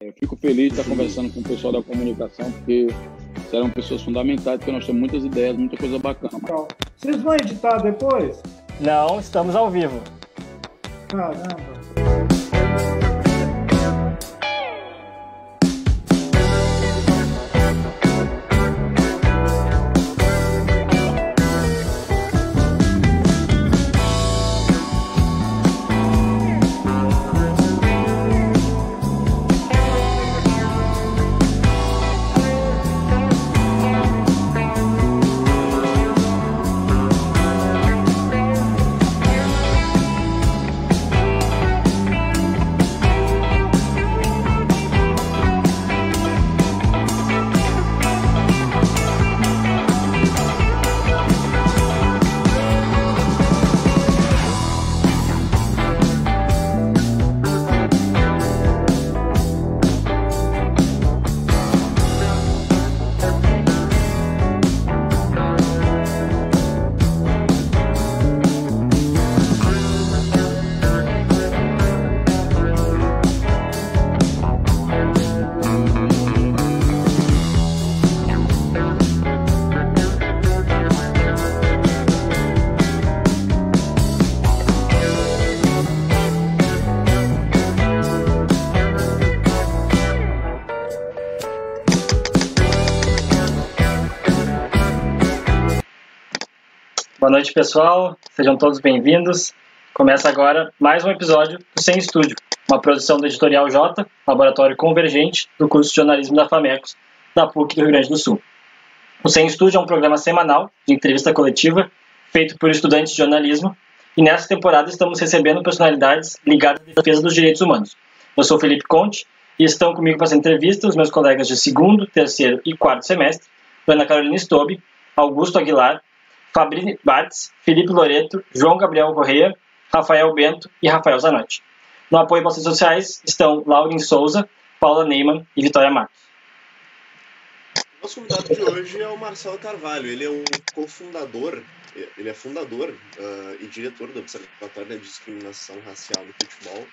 Eu fico feliz de estar conversando com o pessoal da comunicação, porque serão pessoas fundamentais, porque nós temos muitas ideias, muita coisa bacana. Vocês vão editar depois? Não, estamos ao vivo. Caramba. Boa noite, pessoal. Sejam todos bem-vindos. Começa agora mais um episódio do Sem Estúdio, uma produção do Editorial J, Laboratório Convergente, do curso de jornalismo da FAMECOS, da PUC do Rio Grande do Sul. O Sem Estúdio é um programa semanal de entrevista coletiva feito por estudantes de jornalismo e nessa temporada estamos recebendo personalidades ligadas à defesa dos direitos humanos. Eu sou Felipe Conte e estão comigo para essa entrevista os meus colegas de segundo, terceiro e quarto semestre, Ana Carolina Stobe, Augusto Aguilar, Fabrini Bartz, Felipe Loreto, João Gabriel Correia, Rafael Bento e Rafael Zanotti. No apoio para as redes sociais estão Lauren Souza, Paula Neyman e Vitória Marcos. Nosso convidado de hoje é o Marcelo Carvalho. Ele é um cofundador, ele é fundador uh, e diretor do Observatório da Discriminação Racial no Futebol,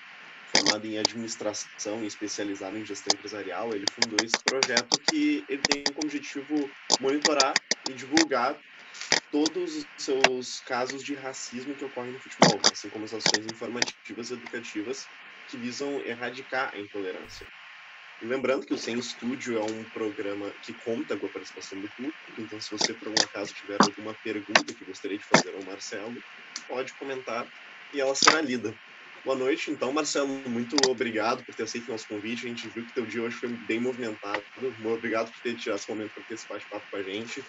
formado em administração e especializado em gestão empresarial. Ele fundou esse projeto que ele tem como objetivo monitorar e divulgar todos os seus casos de racismo que ocorrem no futebol, assim como as ações informativas e educativas que visam erradicar a intolerância. E lembrando que o Sem Estúdio é um programa que conta com a participação do público, então se você por algum acaso tiver alguma pergunta que gostaria de fazer ao Marcelo, pode comentar e ela será lida. Boa noite, então, Marcelo, muito obrigado por ter aceito nosso convite. A gente viu que teu dia hoje foi bem movimentado. Muito obrigado por ter tirado esse momento para ter esse bate-papo com a gente.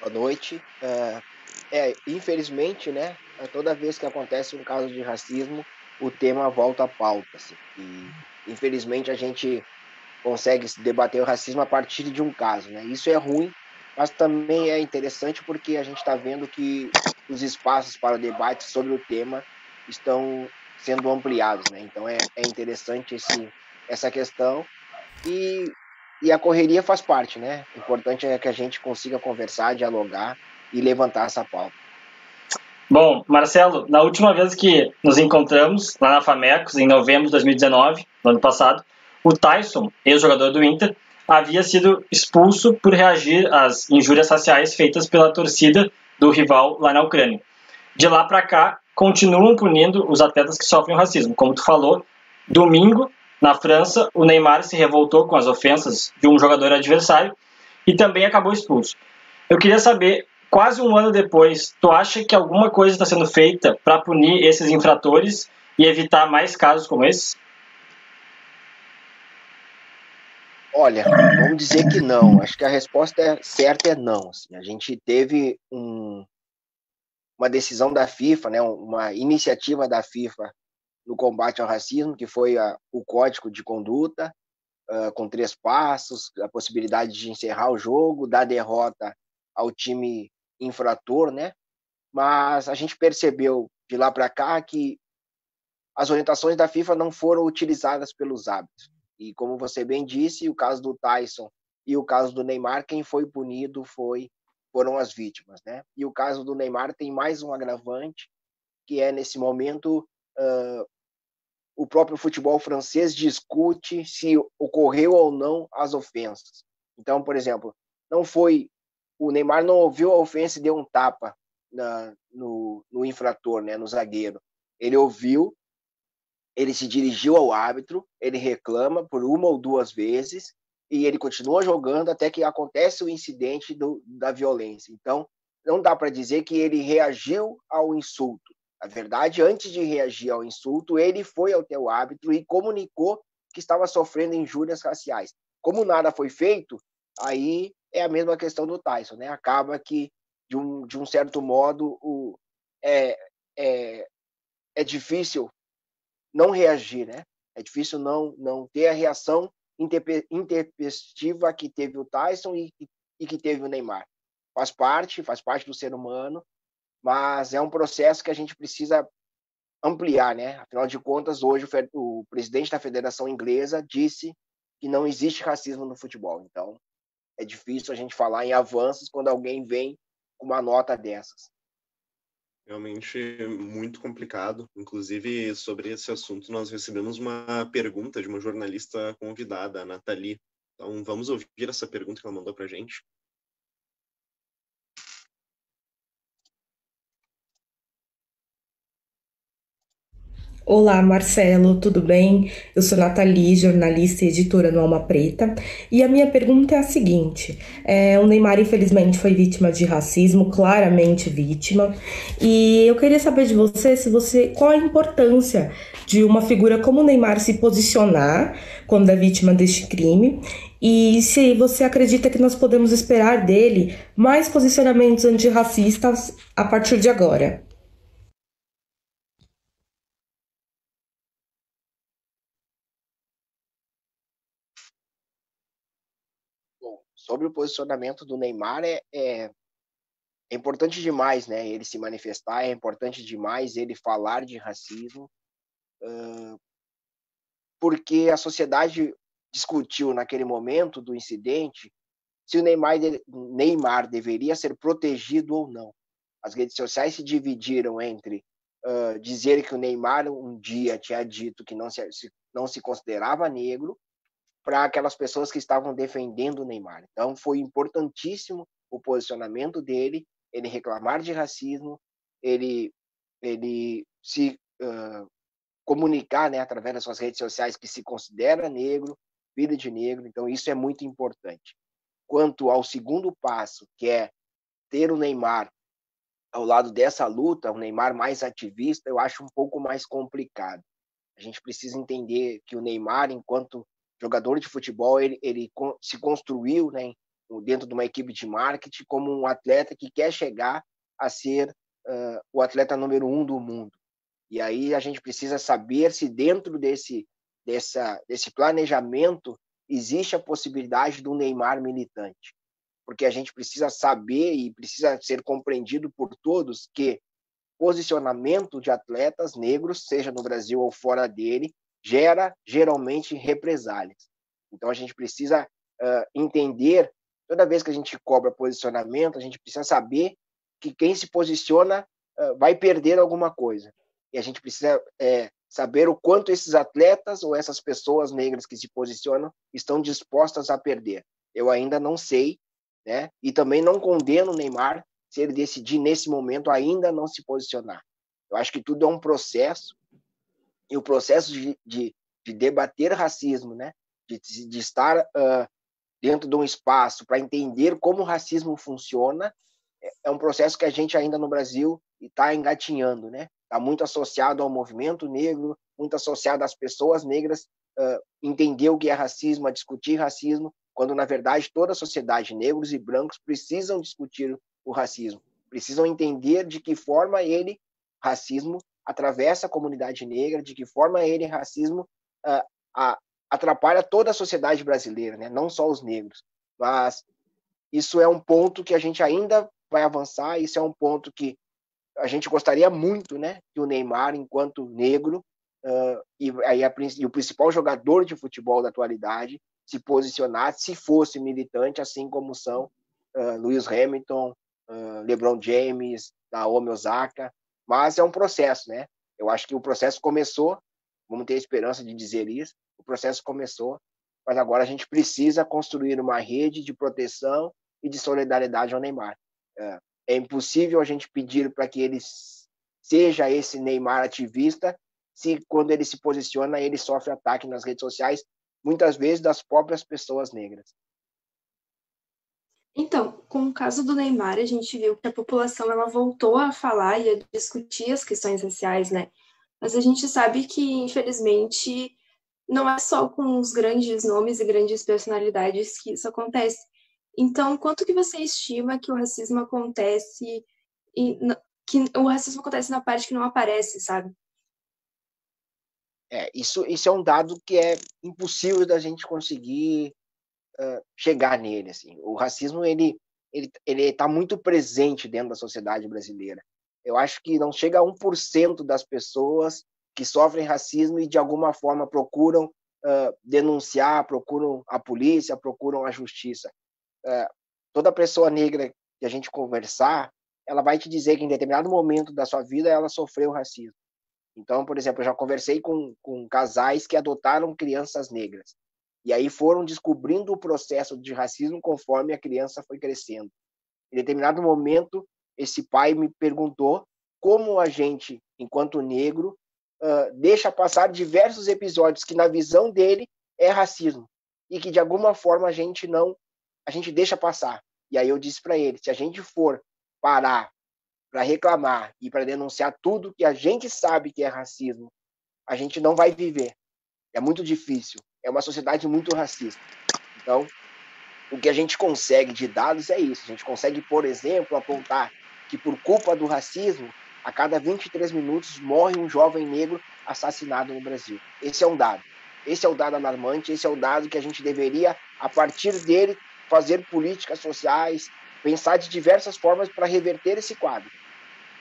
Boa noite. É, é, infelizmente, né, toda vez que acontece um caso de racismo, o tema volta à pauta. Assim, e, infelizmente, a gente consegue debater o racismo a partir de um caso. Né? Isso é ruim, mas também é interessante porque a gente está vendo que os espaços para debate sobre o tema estão sendo ampliados. Né? Então, é, é interessante esse, essa questão. E e a correria faz parte, né? O importante é que a gente consiga conversar, dialogar e levantar essa pauta. Bom, Marcelo, na última vez que nos encontramos, lá na Famecos, em novembro de 2019, no ano passado, o Tyson, ex-jogador do Inter, havia sido expulso por reagir às injúrias raciais feitas pela torcida do rival lá na Ucrânia. De lá para cá, continuam punindo os atletas que sofrem racismo. Como tu falou, domingo na França, o Neymar se revoltou com as ofensas de um jogador adversário e também acabou expulso. Eu queria saber, quase um ano depois, tu acha que alguma coisa está sendo feita para punir esses infratores e evitar mais casos como esses? Olha, vamos dizer que não. Acho que a resposta é certa é não. Assim, a gente teve um, uma decisão da FIFA, né, uma iniciativa da FIFA no combate ao racismo, que foi a, o código de conduta, uh, com três passos, a possibilidade de encerrar o jogo, dar derrota ao time infrator, né? Mas a gente percebeu de lá para cá que as orientações da FIFA não foram utilizadas pelos árbitros. E como você bem disse, o caso do Tyson e o caso do Neymar, quem foi punido foi foram as vítimas, né? E o caso do Neymar tem mais um agravante, que é nesse momento uh, o próprio futebol francês discute se ocorreu ou não as ofensas. Então, por exemplo, não foi o Neymar não ouviu a ofensa e deu um tapa na, no, no infrator, né, no zagueiro. Ele ouviu, ele se dirigiu ao árbitro, ele reclama por uma ou duas vezes e ele continua jogando até que acontece o incidente do, da violência. Então, não dá para dizer que ele reagiu ao insulto. Na verdade, antes de reagir ao insulto, ele foi ao teu árbitro e comunicou que estava sofrendo injúrias raciais. Como nada foi feito, aí é a mesma questão do Tyson, né? Acaba que, de um, de um certo modo, o, é, é, é difícil não reagir, né? É difícil não, não ter a reação intempestiva que teve o Tyson e, e que teve o Neymar. Faz parte, faz parte do ser humano, mas é um processo que a gente precisa ampliar, né? Afinal de contas, hoje o, o presidente da Federação Inglesa disse que não existe racismo no futebol. Então, é difícil a gente falar em avanços quando alguém vem com uma nota dessas. Realmente muito complicado. Inclusive, sobre esse assunto, nós recebemos uma pergunta de uma jornalista convidada, a Nathalie. Então, vamos ouvir essa pergunta que ela mandou para a gente. Olá, Marcelo, tudo bem? Eu sou Nathalie, jornalista e editora no Alma Preta, e a minha pergunta é a seguinte: é, o Neymar, infelizmente, foi vítima de racismo, claramente vítima, e eu queria saber de você se você qual a importância de uma figura como o Neymar se posicionar quando é vítima deste crime e se você acredita que nós podemos esperar dele mais posicionamentos antirracistas a partir de agora. Sobre o posicionamento do Neymar é, é, é, importante demais, né? Ele se manifestar, é importante demais ele falar de racismo, uh, porque a sociedade discutiu naquele momento do incidente se o Neymar, Neymar deveria ser protegido ou não. As redes sociais se dividiram entre uh, dizer que o Neymar um dia tinha dito que não se, não se considerava negro para aquelas pessoas que estavam defendendo o Neymar. Então, foi importantíssimo o posicionamento dele, ele reclamar de racismo, ele, ele se uh, comunicar né, através das suas redes sociais que se considera negro, filho de negro. Então, isso é muito importante. Quanto ao segundo passo, que é ter o Neymar ao lado dessa luta, o Neymar mais ativista, eu acho um pouco mais complicado. A gente precisa entender que o Neymar, enquanto jogador de futebol, ele, ele se construiu né, dentro de uma equipe de marketing como um atleta que quer chegar a ser uh, o atleta número um do mundo. E aí a gente precisa saber se dentro desse, dessa, desse planejamento existe a possibilidade do Neymar militante. Porque a gente precisa saber e precisa ser compreendido por todos que posicionamento de atletas negros, seja no Brasil ou fora dele, gera geralmente represálias. Então a gente precisa uh, entender, toda vez que a gente cobra posicionamento, a gente precisa saber que quem se posiciona uh, vai perder alguma coisa. E a gente precisa é, saber o quanto esses atletas ou essas pessoas negras que se posicionam estão dispostas a perder. Eu ainda não sei, né? E também não condeno o Neymar se ele decidir nesse momento ainda não se posicionar. Eu acho que tudo é um processo e o processo de, de, de debater racismo, né? de, de estar uh, dentro de um espaço para entender como o racismo funciona, é, é um processo que a gente ainda no Brasil está engatinhando, né? Está muito associado ao movimento negro, muito associado às pessoas negras uh, entender o que é racismo, a discutir racismo, quando na verdade toda a sociedade, negros e brancos, precisam discutir o racismo, precisam entender de que forma ele, racismo, atravessa a comunidade negra, de que forma ele, racismo, uh, a, atrapalha toda a sociedade brasileira, né? não só os negros. Mas isso é um ponto que a gente ainda vai avançar, isso é um ponto que a gente gostaria muito né, que o Neymar, enquanto negro, uh, e, aí a, e o principal jogador de futebol da atualidade, se posicionasse, se fosse militante, assim como são uh, Lewis Hamilton, uh, LeBron James, Naomi Osaka, mas é um processo, né? Eu acho que o processo começou, vamos ter esperança de dizer isso. O processo começou, mas agora a gente precisa construir uma rede de proteção e de solidariedade ao Neymar. É, é impossível a gente pedir para que ele seja esse Neymar ativista se quando ele se posiciona ele sofre ataque nas redes sociais, muitas vezes das próprias pessoas negras. Então, com o caso do Neymar, a gente viu que a população ela voltou a falar e a discutir as questões raciais, né? Mas a gente sabe que, infelizmente, não é só com os grandes nomes e grandes personalidades que isso acontece. Então, quanto que você estima que o racismo acontece e que o racismo acontece na parte que não aparece, sabe? É, isso, isso é um dado que é impossível da gente conseguir uh, chegar nele. Assim. O racismo ele ele ele está muito presente dentro da sociedade brasileira. Eu acho que não chega a 1% das pessoas que sofrem racismo e de alguma forma procuram uh, denunciar, procuram a polícia, procuram a justiça. Uh, toda pessoa negra que a gente conversar, ela vai te dizer que em determinado momento da sua vida ela sofreu racismo. Então, por exemplo, eu já conversei com, com casais que adotaram crianças negras. E aí foram descobrindo o processo de racismo conforme a criança foi crescendo. Em determinado momento, esse pai me perguntou como a gente, enquanto negro, uh, deixa passar diversos episódios que, na visão dele, é racismo e que de alguma forma a gente não, a gente deixa passar. E aí eu disse para ele, se a gente for parar para reclamar e para denunciar tudo que a gente sabe que é racismo, a gente não vai viver. É muito difícil. É uma sociedade muito racista. Então, o que a gente consegue de dados é isso. A gente consegue, por exemplo, apontar que por culpa do racismo, a cada 23 minutos morre um jovem negro assassinado no Brasil. Esse é um dado. Esse é o dado alarmante, esse é o dado que a gente deveria, a partir dele, fazer políticas sociais, pensar de diversas formas para reverter esse quadro.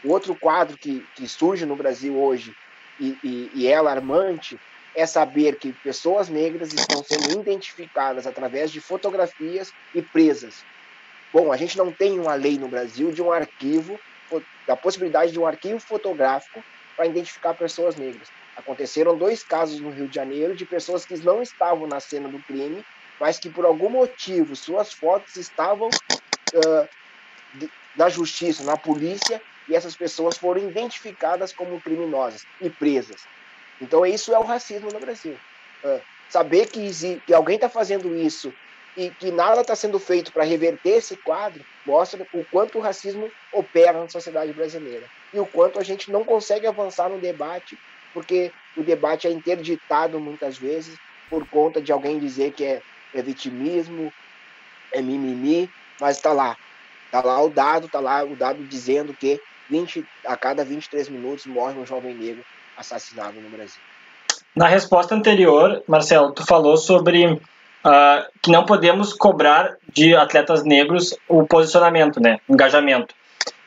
O outro quadro que, que surge no Brasil hoje e, e, e é alarmante é saber que pessoas negras estão sendo identificadas através de fotografias e presas. Bom, a gente não tem uma lei no Brasil de um arquivo, da possibilidade de um arquivo fotográfico para identificar pessoas negras. Aconteceram dois casos no Rio de Janeiro de pessoas que não estavam na cena do crime, mas que por algum motivo suas fotos estavam uh, na justiça, na polícia, e essas pessoas foram identificadas como criminosas e presas. Então, isso é o racismo no Brasil. Uh, saber que, que alguém está fazendo isso e que nada está sendo feito para reverter esse quadro mostra o quanto o racismo opera na sociedade brasileira e o quanto a gente não consegue avançar no debate porque o debate é interditado muitas vezes por conta de alguém dizer que é, é vitimismo, é mimimi, mas está lá, está lá o dado, está lá o dado dizendo que 20, a cada 23 minutos morre um jovem negro assassinado no Brasil. Na resposta anterior, Marcelo, tu falou sobre uh, que não podemos cobrar de atletas negros o posicionamento, né, o engajamento.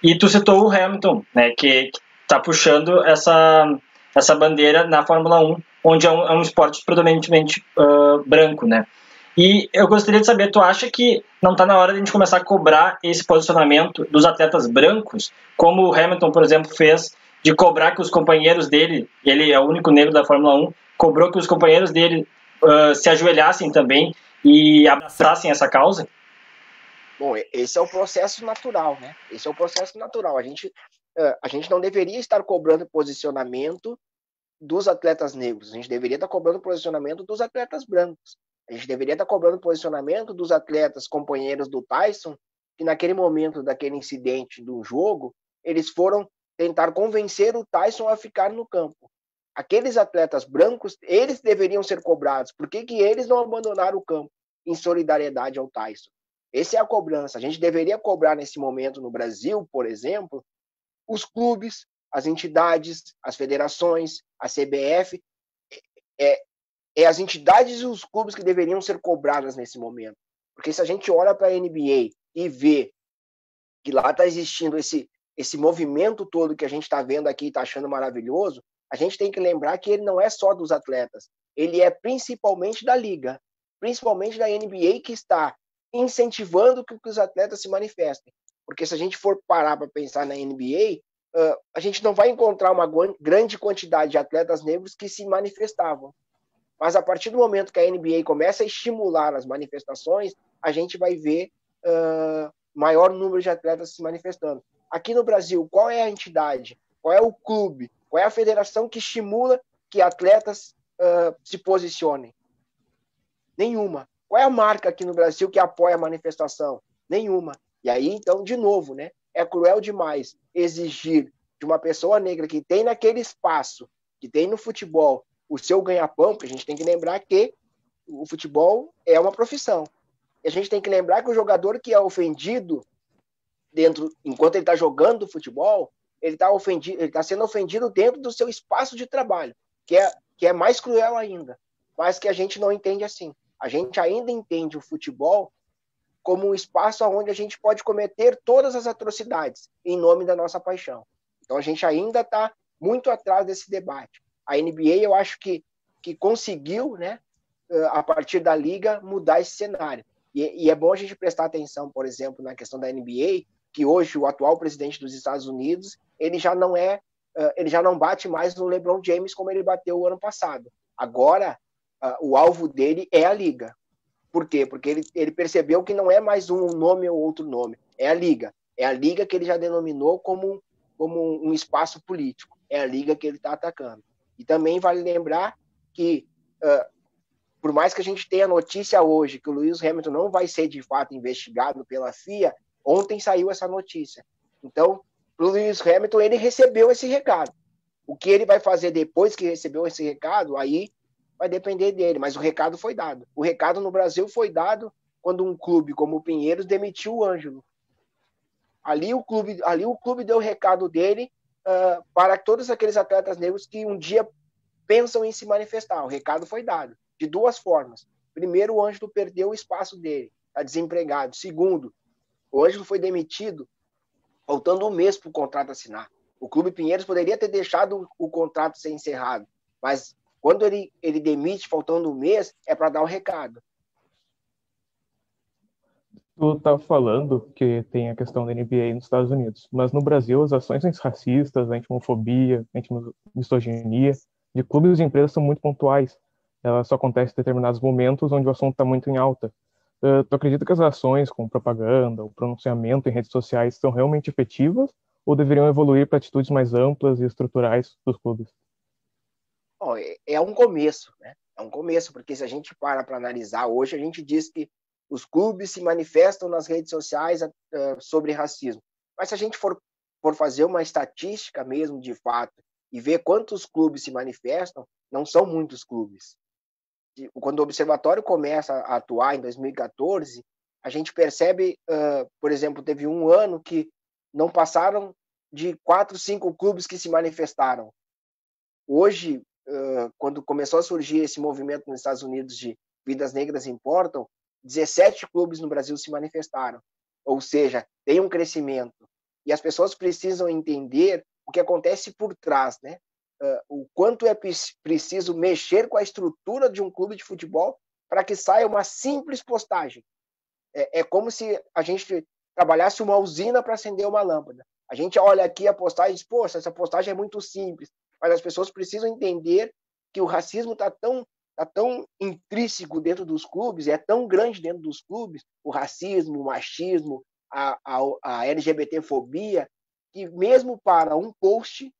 E tu citou o Hamilton, né, que está puxando essa essa bandeira na Fórmula 1, onde é um, é um esporte predominantemente uh, branco, né? E eu gostaria de saber, tu acha que não está na hora de a gente começar a cobrar esse posicionamento dos atletas brancos, como o Hamilton, por exemplo, fez de cobrar que os companheiros dele, ele é o único negro da Fórmula 1, cobrou que os companheiros dele uh, se ajoelhassem também e abraçassem essa causa? Bom, esse é o processo natural, né? Esse é o processo natural. A gente, uh, a gente não deveria estar cobrando posicionamento dos atletas negros. A gente deveria estar cobrando posicionamento dos atletas brancos. A gente deveria estar cobrando posicionamento dos atletas companheiros do Tyson, que naquele momento daquele incidente do jogo, eles foram tentar convencer o Tyson a ficar no campo. Aqueles atletas brancos, eles deveriam ser cobrados. Por que, que eles não abandonaram o campo em solidariedade ao Tyson? Essa é a cobrança. A gente deveria cobrar nesse momento no Brasil, por exemplo, os clubes, as entidades, as federações, a CBF, é, é as entidades e os clubes que deveriam ser cobradas nesse momento. Porque se a gente olha para a NBA e vê que lá está existindo esse esse movimento todo que a gente está vendo aqui e está achando maravilhoso, a gente tem que lembrar que ele não é só dos atletas, ele é principalmente da liga, principalmente da NBA que está incentivando que os atletas se manifestem. Porque se a gente for parar para pensar na NBA, uh, a gente não vai encontrar uma grande quantidade de atletas negros que se manifestavam. Mas a partir do momento que a NBA começa a estimular as manifestações, a gente vai ver uh, maior número de atletas se manifestando. Aqui no Brasil, qual é a entidade, qual é o clube, qual é a federação que estimula que atletas uh, se posicionem? Nenhuma. Qual é a marca aqui no Brasil que apoia a manifestação? Nenhuma. E aí, então, de novo, né? É cruel demais exigir de uma pessoa negra que tem naquele espaço, que tem no futebol, o seu ganha-pão, porque a gente tem que lembrar que o futebol é uma profissão. E a gente tem que lembrar que o jogador que é ofendido dentro, enquanto ele está jogando futebol, ele está está sendo ofendido dentro do seu espaço de trabalho, que é que é mais cruel ainda, mas que a gente não entende assim. A gente ainda entende o futebol como um espaço onde a gente pode cometer todas as atrocidades em nome da nossa paixão. Então a gente ainda está muito atrás desse debate. A NBA eu acho que que conseguiu, né, a partir da liga mudar esse cenário. E, e é bom a gente prestar atenção, por exemplo, na questão da NBA, que hoje o atual presidente dos Estados Unidos ele já não é ele já não bate mais no LeBron James como ele bateu o ano passado. Agora o alvo dele é a liga. Por quê? Porque ele, ele percebeu que não é mais um nome ou outro nome, é a liga. É a liga que ele já denominou como, como um espaço político. É a liga que ele está atacando. E também vale lembrar que, uh, por mais que a gente tenha notícia hoje que o Lewis Hamilton não vai ser de fato investigado pela FIA, ontem saiu essa notícia. Então, o Lewis Hamilton ele recebeu esse recado. O que ele vai fazer depois que recebeu esse recado, aí vai depender dele, mas o recado foi dado. O recado no Brasil foi dado quando um clube como o Pinheiros demitiu o Ângelo. Ali o clube, ali o clube deu o recado dele uh, para todos aqueles atletas negros que um dia pensam em se manifestar. O recado foi dado de duas formas. Primeiro, o Ângelo perdeu o espaço dele, está desempregado. Segundo, o Ângelo foi demitido faltando um mês para o contrato assinar. O Clube Pinheiros poderia ter deixado o contrato ser encerrado, mas quando ele, ele demite faltando um mês, é para dar o recado. Tu tá falando que tem a questão da NBA nos Estados Unidos, mas no Brasil as ações antirracistas, anti-homofobia, anti-misoginia de clubes e empresas são muito pontuais. Elas só acontecem em determinados momentos onde o assunto está muito em alta. Uh, tu acredita que as ações com propaganda, o pronunciamento em redes sociais são realmente efetivas ou deveriam evoluir para atitudes mais amplas e estruturais dos clubes? Bom, é, é um começo, né? É um começo, porque se a gente para para analisar hoje, a gente diz que os clubes se manifestam nas redes sociais uh, sobre racismo. Mas se a gente for, for fazer uma estatística mesmo, de fato, e ver quantos clubes se manifestam, não são muitos clubes. Quando o observatório começa a atuar em 2014, a gente percebe, uh, por exemplo, teve um ano que não passaram de quatro, cinco clubes que se manifestaram. Hoje, quando começou a surgir esse movimento nos Estados Unidos de vidas negras importam, 17 clubes no Brasil se manifestaram. Ou seja, tem um crescimento. E as pessoas precisam entender o que acontece por trás, né? O quanto é preciso mexer com a estrutura de um clube de futebol para que saia uma simples postagem. É, é como se a gente trabalhasse uma usina para acender uma lâmpada. A gente olha aqui a postagem e diz, poxa, essa postagem é muito simples mas as pessoas precisam entender que o racismo está tão tá tão intrínseco dentro dos clubes, é tão grande dentro dos clubes, o racismo, o machismo, a, a, a LGBTfobia, que mesmo para um post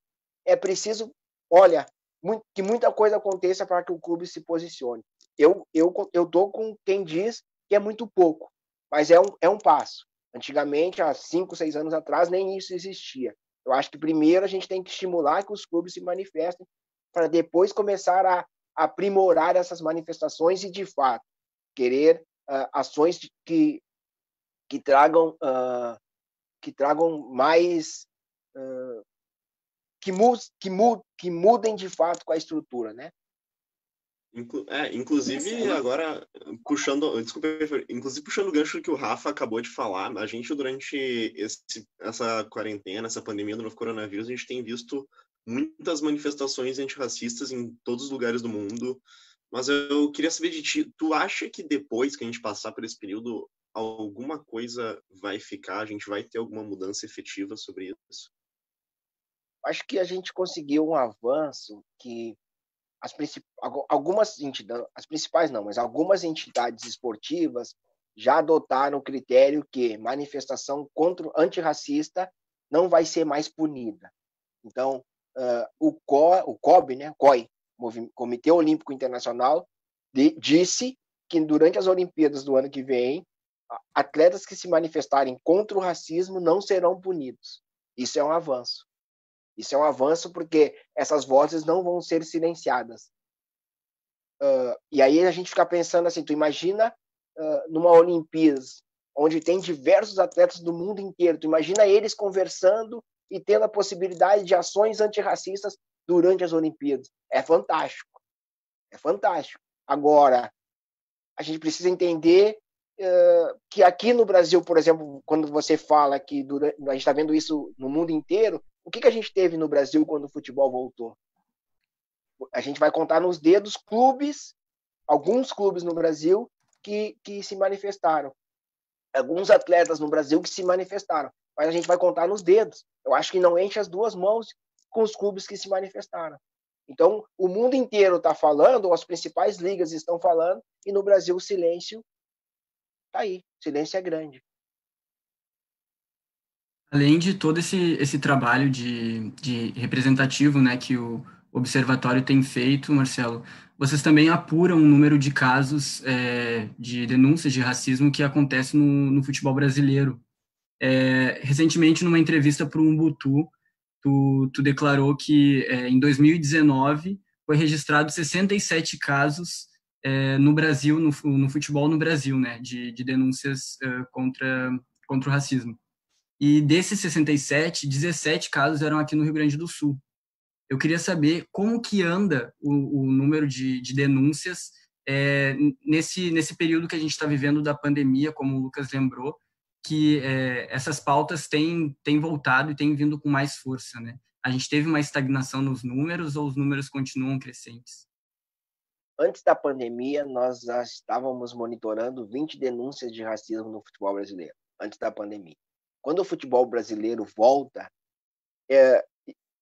é preciso, olha, muito, que muita coisa aconteça para que o clube se posicione. Eu eu eu tô com quem diz que é muito pouco, mas é um, é um passo. Antigamente, há cinco, seis anos atrás, nem isso existia. Eu acho que primeiro a gente tem que estimular que os clubes se manifestem para depois começar a aprimorar essas manifestações e, de fato, querer uh, ações que, que tragam uh, que tragam mais uh, que, mu que, mu que mudem de fato com a estrutura, né? Inclu é, inclusive, agora, puxando, desculpa, inclusive puxando o gancho que o Rafa acabou de falar, a gente, durante esse, essa quarentena, essa pandemia do novo coronavírus, a gente tem visto muitas manifestações antirracistas em todos os lugares do mundo, mas eu queria saber de ti, tu acha que depois que a gente passar por esse período, alguma coisa vai ficar, a gente vai ter alguma mudança efetiva sobre isso? Acho que a gente conseguiu um avanço que as algumas entidades, as principais não, mas algumas entidades esportivas já adotaram o critério que manifestação contra antirracista não vai ser mais punida. Então, uh, o, CO, o COB, né, COI, Comitê Olímpico Internacional, de, disse que durante as Olimpíadas do ano que vem, atletas que se manifestarem contra o racismo não serão punidos. Isso é um avanço. Isso é um avanço porque essas vozes não vão ser silenciadas. Uh, e aí a gente fica pensando assim, tu imagina uh, numa Olimpíadas, onde tem diversos atletas do mundo inteiro, tu imagina eles conversando e tendo a possibilidade de ações antirracistas durante as Olimpíadas. É fantástico. É fantástico. Agora, a gente precisa entender uh, que aqui no Brasil, por exemplo, quando você fala que durante, a gente está vendo isso no mundo inteiro, o que, que a gente teve no Brasil quando o futebol voltou? A gente vai contar nos dedos clubes, alguns clubes no Brasil que, que se manifestaram. Alguns atletas no Brasil que se manifestaram. Mas a gente vai contar nos dedos. Eu acho que não enche as duas mãos com os clubes que se manifestaram. Então, o mundo inteiro está falando, as principais ligas estão falando, e no Brasil o silêncio está aí. O silêncio é grande. Além de todo esse, esse trabalho de, de representativo né, que o Observatório tem feito, Marcelo, vocês também apuram o número de casos é, de denúncias de racismo que acontece no, no futebol brasileiro. É, recentemente, numa entrevista para o Umbutu, tu, tu declarou que é, em 2019 foi registrado 67 casos é, no Brasil, no, no, futebol no Brasil, né, de, de denúncias é, contra, contra o racismo. E desses 67, 17 casos eram aqui no Rio Grande do Sul. Eu queria saber como que anda o, o número de, de denúncias é, nesse, nesse período que a gente está vivendo da pandemia, como o Lucas lembrou, que é, essas pautas têm, têm voltado e têm vindo com mais força, né? A gente teve uma estagnação nos números ou os números continuam crescentes? Antes da pandemia, nós já estávamos monitorando 20 denúncias de racismo no futebol brasileiro, antes da pandemia. Quando o futebol brasileiro volta, é,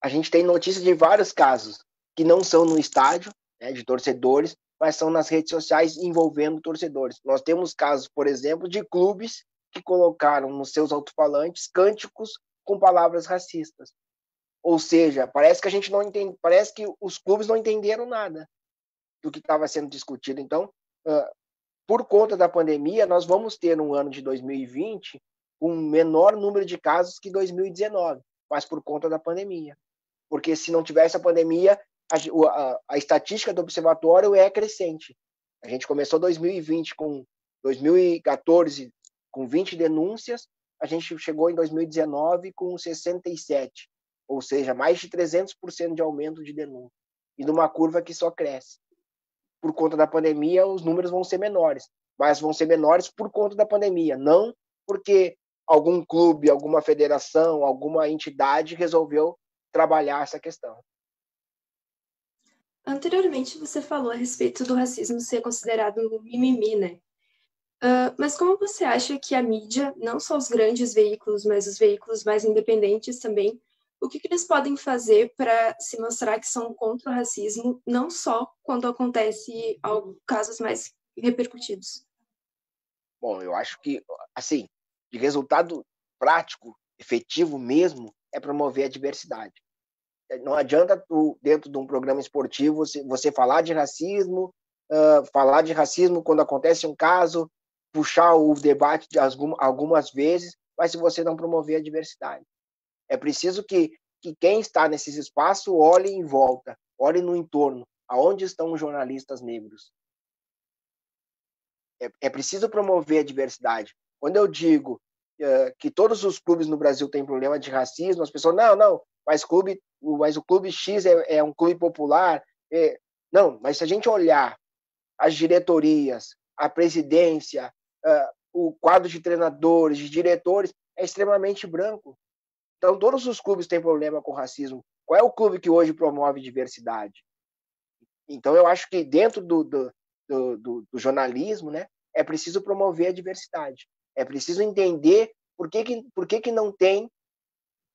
a gente tem notícia de vários casos que não são no estádio, né, de torcedores, mas são nas redes sociais envolvendo torcedores. Nós temos casos, por exemplo, de clubes que colocaram nos seus alto-falantes cânticos com palavras racistas. Ou seja, parece que a gente não entende, parece que os clubes não entenderam nada do que estava sendo discutido. Então, uh, por conta da pandemia, nós vamos ter um ano de 2020 com um menor número de casos que 2019, mas por conta da pandemia. Porque se não tivesse a pandemia, a, a, a estatística do observatório é crescente. A gente começou 2020 com 2014 com 20 denúncias, a gente chegou em 2019 com 67, ou seja, mais de 300% de aumento de denúncia, e numa curva que só cresce. Por conta da pandemia, os números vão ser menores, mas vão ser menores por conta da pandemia, não porque algum clube, alguma federação, alguma entidade resolveu trabalhar essa questão. Anteriormente, você falou a respeito do racismo ser considerado um mimimi, né? Uh, mas como você acha que a mídia, não só os grandes veículos, mas os veículos mais independentes também, o que, que eles podem fazer para se mostrar que são contra o racismo, não só quando acontece casos mais repercutidos? Bom, eu acho que, assim, de resultado prático, efetivo mesmo, é promover a diversidade. Não adianta tu, dentro de um programa esportivo, você, falar de racismo, uh, falar de racismo quando acontece um caso, puxar o debate de algumas vezes, mas se você não promover a diversidade. É preciso que, que quem está nesses espaços olhe em volta, olhe no entorno, aonde estão os jornalistas negros. É, é preciso promover a diversidade. Quando eu digo uh, que todos os clubes no Brasil têm problema de racismo, as pessoas, não, não, mas, clube, mas o clube X é, é um clube popular. É... Não, mas se a gente olhar as diretorias, a presidência, uh, o quadro de treinadores, de diretores, é extremamente branco. Então, todos os clubes têm problema com racismo. Qual é o clube que hoje promove diversidade? Então, eu acho que dentro do, do, do, do jornalismo, né, é preciso promover a diversidade. É preciso entender por que, que, por que, que não tem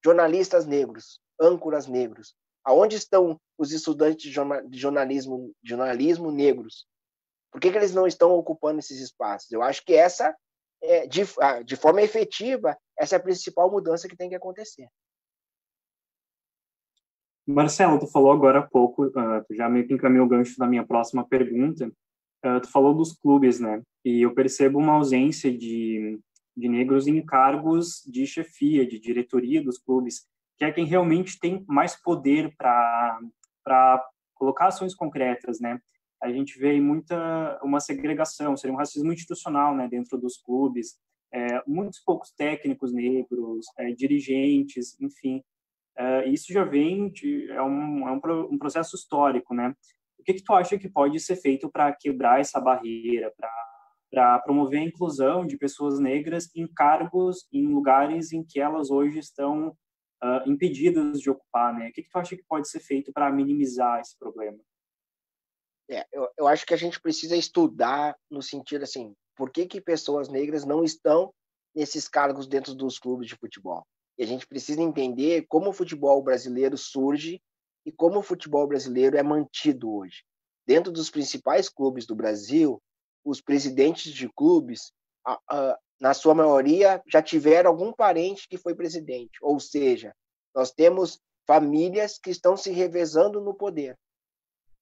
jornalistas negros, âncoras negros? Aonde estão os estudantes de jornalismo, jornalismo negros? Por que, que eles não estão ocupando esses espaços? Eu acho que essa, é, de, de forma efetiva, essa é a principal mudança que tem que acontecer. Marcelo, tu falou agora há pouco, uh, tu já meio que encaminhou o gancho da minha próxima pergunta, uh, tu falou dos clubes, né? E eu percebo uma ausência de, de negros em cargos de chefia, de diretoria dos clubes, que é quem realmente tem mais poder para colocar ações concretas, né? A gente vê muita uma segregação, seria um racismo institucional, né, dentro dos clubes, é, muitos poucos técnicos negros, é, dirigentes, enfim, Uh, isso já vem de é um, é um, um, processo histórico, né? Que que tu acha que pode ser feito para quebrar essa barreira, para promover a inclusão de pessoas negras em cargos, em lugares em que elas hoje estão uh, impedidas de ocupar, né? O que que tu acha que pode ser feito para minimizar esse problema? É, eu, eu acho que a gente precisa estudar no sentido assim, por que que pessoas negras não estão nesses cargos dentro dos clubes de futebol? E a gente precisa entender como o futebol brasileiro surge e como o futebol brasileiro é mantido hoje. Dentro dos principais clubes do Brasil, os presidentes de clubes, na sua maioria, já tiveram algum parente que foi presidente. Ou seja, nós temos famílias que estão se revezando no poder.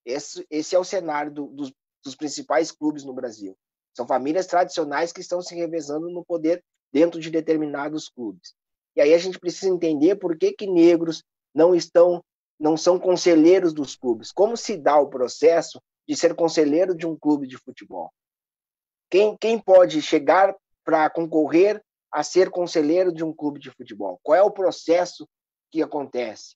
Esse, esse é o cenário do, dos, dos principais clubes no Brasil. São famílias tradicionais que estão se revezando no poder dentro de determinados clubes. E aí a gente precisa entender por que, que negros não estão, não são conselheiros dos clubes. Como se dá o processo de ser conselheiro de um clube de futebol? Quem, quem pode chegar para concorrer a ser conselheiro de um clube de futebol? Qual é o processo que acontece?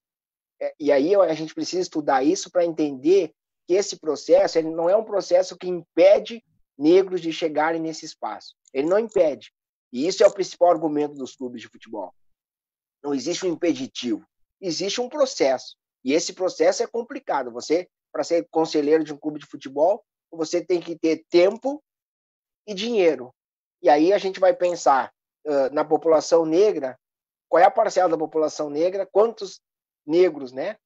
É, e aí a gente precisa estudar isso para entender que esse processo ele não é um processo que impede negros de chegarem nesse espaço. Ele não impede. E isso é o principal argumento dos clubes de futebol. Não existe um impeditivo. Existe um processo. E esse processo é complicado. Você, para ser conselheiro de um clube de futebol, você tem que ter tempo e dinheiro. E aí a gente vai pensar uh, na população negra, qual é a parcela da população negra, quantos negros, né?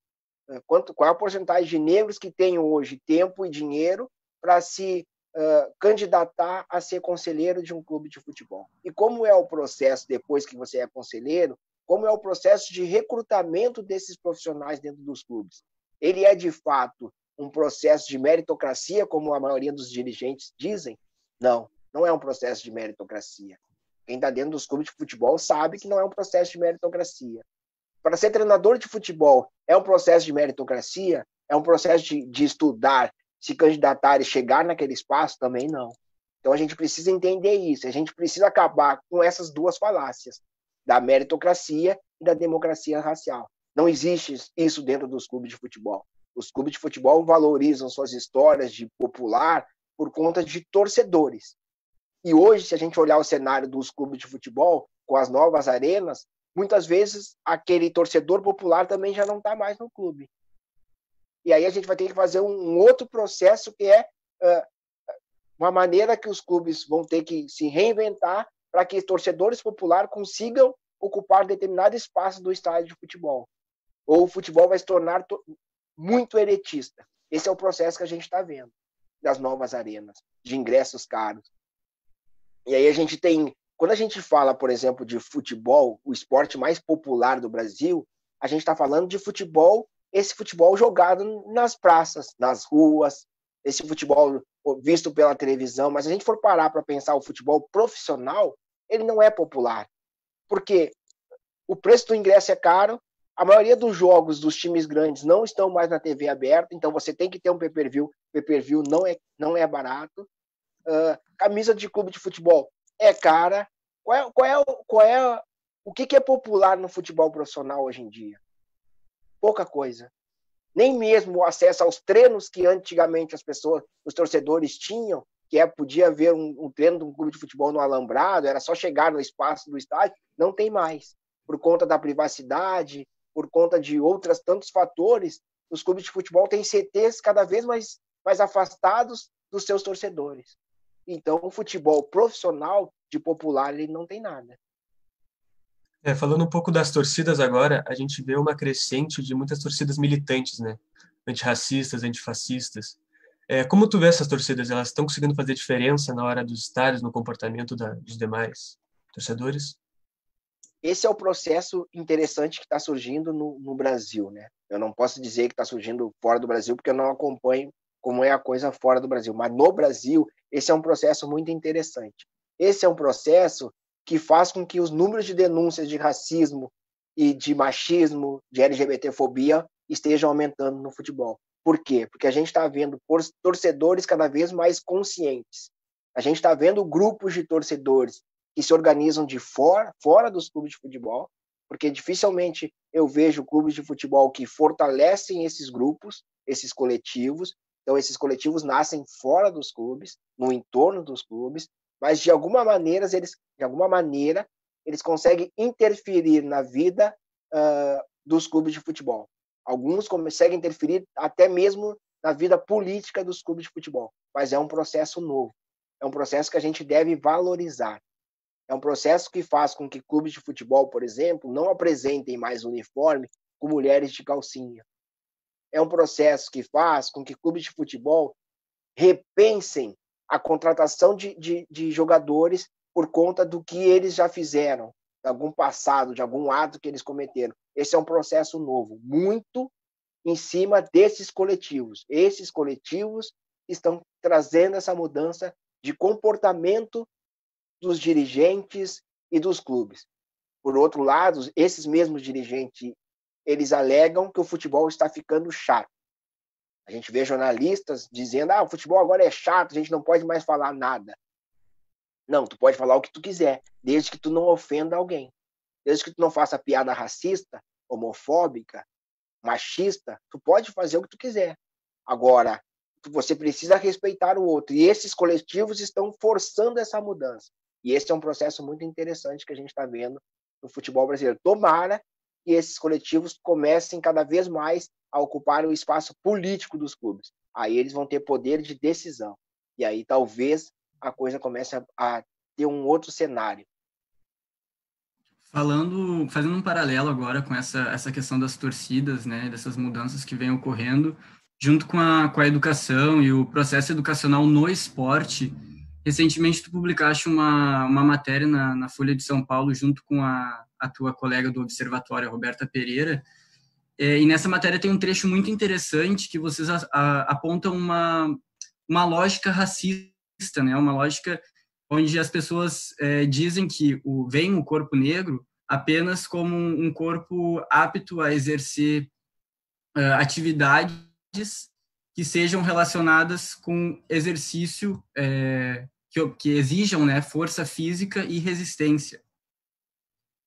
Quanto, qual é a porcentagem de negros que têm hoje tempo e dinheiro para se uh, candidatar a ser conselheiro de um clube de futebol? E como é o processo depois que você é conselheiro? Como é o processo de recrutamento desses profissionais dentro dos clubes. Ele é, de fato, um processo de meritocracia, como a maioria dos dirigentes dizem? Não, não é um processo de meritocracia. Quem está dentro dos clubes de futebol sabe que não é um processo de meritocracia. Para ser treinador de futebol, é um processo de meritocracia? É um processo de, de estudar, se candidatar e chegar naquele espaço? Também não. Então a gente precisa entender isso, a gente precisa acabar com essas duas falácias da meritocracia e da democracia racial. Não existe isso dentro dos clubes de futebol. Os clubes de futebol valorizam suas histórias de popular por conta de torcedores. E hoje, se a gente olhar o cenário dos clubes de futebol, com as novas arenas, muitas vezes aquele torcedor popular também já não está mais no clube. E aí a gente vai ter que fazer um outro processo que é uh, uma maneira que os clubes vão ter que se reinventar para que torcedores populares consigam ocupar determinado espaço do estádio de futebol. Ou o futebol vai se tornar muito elitista. Esse é o processo que a gente está vendo das novas arenas, de ingressos caros. E aí a gente tem, quando a gente fala, por exemplo, de futebol, o esporte mais popular do Brasil, a gente está falando de futebol, esse futebol jogado nas praças, nas ruas, esse futebol visto pela televisão, mas se a gente for parar para pensar o futebol profissional, ele não é popular. Porque o preço do ingresso é caro, a maioria dos jogos dos times grandes não estão mais na TV aberta, então você tem que ter um pay-per-view. Pay-per-view não é, não é barato. Uh, camisa de clube de futebol é cara. Qual é, qual é, qual é o que, que é popular no futebol profissional hoje em dia? Pouca coisa nem mesmo o acesso aos treinos que antigamente as pessoas, os torcedores tinham, que é podia ver um, um, treino de um clube de futebol no alambrado, era só chegar no espaço do estádio, não tem mais. Por conta da privacidade, por conta de outros tantos fatores, os clubes de futebol têm CTs cada vez mais, mais afastados dos seus torcedores. Então, o futebol profissional de popular ele não tem nada. É, falando um pouco das torcidas agora, a gente vê uma crescente de muitas torcidas militantes, né? Antirracistas, antifascistas. É, como tu vê essas torcidas? Elas estão conseguindo fazer diferença na hora dos estádios, no comportamento da, dos demais torcedores? Esse é o processo interessante que está surgindo no, no, Brasil, né? Eu não posso dizer que está surgindo fora do Brasil, porque eu não acompanho como é a coisa fora do Brasil. Mas no Brasil, esse é um processo muito interessante. Esse é um processo que faz com que os números de denúncias de racismo e de machismo, de LGBTfobia, estejam aumentando no futebol. Por quê? Porque a gente está vendo torcedores cada vez mais conscientes. A gente está vendo grupos de torcedores que se organizam de fora, fora dos clubes de futebol, porque dificilmente eu vejo clubes de futebol que fortalecem esses grupos, esses coletivos. Então, esses coletivos nascem fora dos clubes, no entorno dos clubes, mas de alguma maneira eles, de alguma maneira, eles conseguem interferir na vida uh, dos clubes de futebol. Alguns conseguem interferir até mesmo na vida política dos clubes de futebol, mas é um processo novo. É um processo que a gente deve valorizar. É um processo que faz com que clubes de futebol, por exemplo, não apresentem mais uniforme com mulheres de calcinha. É um processo que faz com que clubes de futebol repensem a contratação de, de, de jogadores por conta do que eles já fizeram, algum passado, de algum ato que eles cometeram. Esse é um processo novo, muito em cima desses coletivos. Esses coletivos estão trazendo essa mudança de comportamento dos dirigentes e dos clubes. Por outro lado, esses mesmos dirigentes, eles alegam que o futebol está ficando chato. A gente vê jornalistas dizendo: ah, o futebol agora é chato, a gente não pode mais falar nada. Não, tu pode falar o que tu quiser, desde que tu não ofenda alguém. Desde que tu não faça piada racista, homofóbica, machista, tu pode fazer o que tu quiser. Agora, você precisa respeitar o outro. E esses coletivos estão forçando essa mudança. E esse é um processo muito interessante que a gente está vendo no futebol brasileiro. Tomara que esses coletivos comecem cada vez mais a ocupar o espaço político dos clubes. Aí eles vão ter poder de decisão. E aí talvez a coisa comece a, a ter um outro cenário. Falando, fazendo um paralelo agora com essa, essa questão das torcidas, né, dessas mudanças que vêm ocorrendo, junto com a, com a educação e o processo educacional no esporte, recentemente tu publicaste uma, uma matéria na, na Folha de São Paulo, junto com a, a tua colega do Observatório, a Roberta Pereira, é, e nessa matéria tem um trecho muito interessante que vocês a, a, apontam uma, uma lógica racista, né? Uma lógica onde as pessoas é, dizem que o, veem o corpo negro apenas como um corpo apto a exercer uh, atividades que sejam relacionadas com exercício é, que, que exijam né, força física e resistência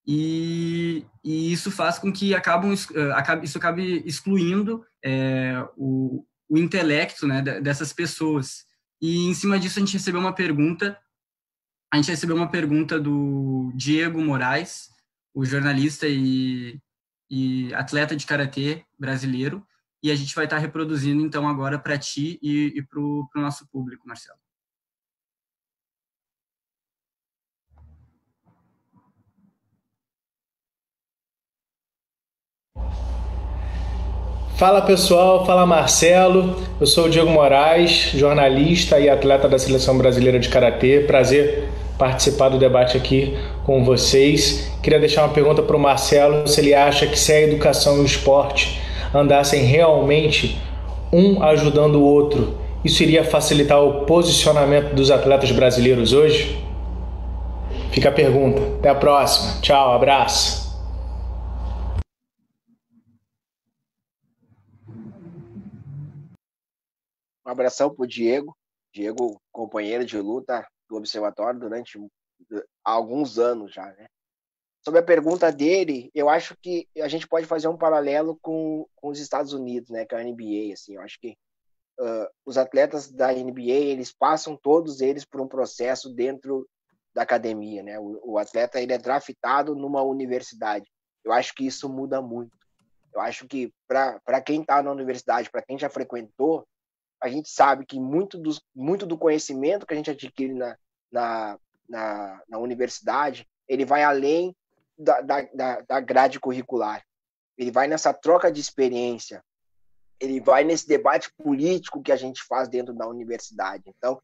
e, e isso faz com que acabam, eh, isso acabe excluindo é, o, o intelecto né, dessas pessoas. E em cima disso a gente recebeu uma pergunta, a gente recebeu uma pergunta do Diego Moraes, o jornalista e, e atleta de karatê brasileiro, e a gente vai estar reproduzindo então agora para ti e, e para o nosso público, Marcelo. Fala pessoal, fala Marcelo. Eu sou o Diego Moraes, jornalista e atleta da Seleção Brasileira de Karatê. Prazer participar do debate aqui com vocês. Queria deixar uma pergunta para o Marcelo: se ele acha que se a educação e o esporte andassem realmente um ajudando o outro, isso iria facilitar o posicionamento dos atletas brasileiros hoje? Fica a pergunta. Até a próxima. Tchau, abraço. Um abração para o Diego. Diego, companheiro de luta do Observatório durante alguns anos já, né? Sobre a pergunta dele, eu acho que a gente pode fazer um paralelo com, com os Estados Unidos, né? Com a NBA, assim. Eu acho que uh, os atletas da NBA, eles passam todos eles por um processo dentro da academia, né? O, o atleta, ele é draftado numa universidade. Eu acho que isso muda muito. Eu acho que para quem está na universidade, para quem já frequentou, a gente sabe que muito, dos, muito do conhecimento que a gente adquire na, na, na, na universidade, ele vai além da, da, da grade curricular. Ele vai nessa troca de experiência, ele vai nesse debate político que a gente faz dentro da universidade. Então,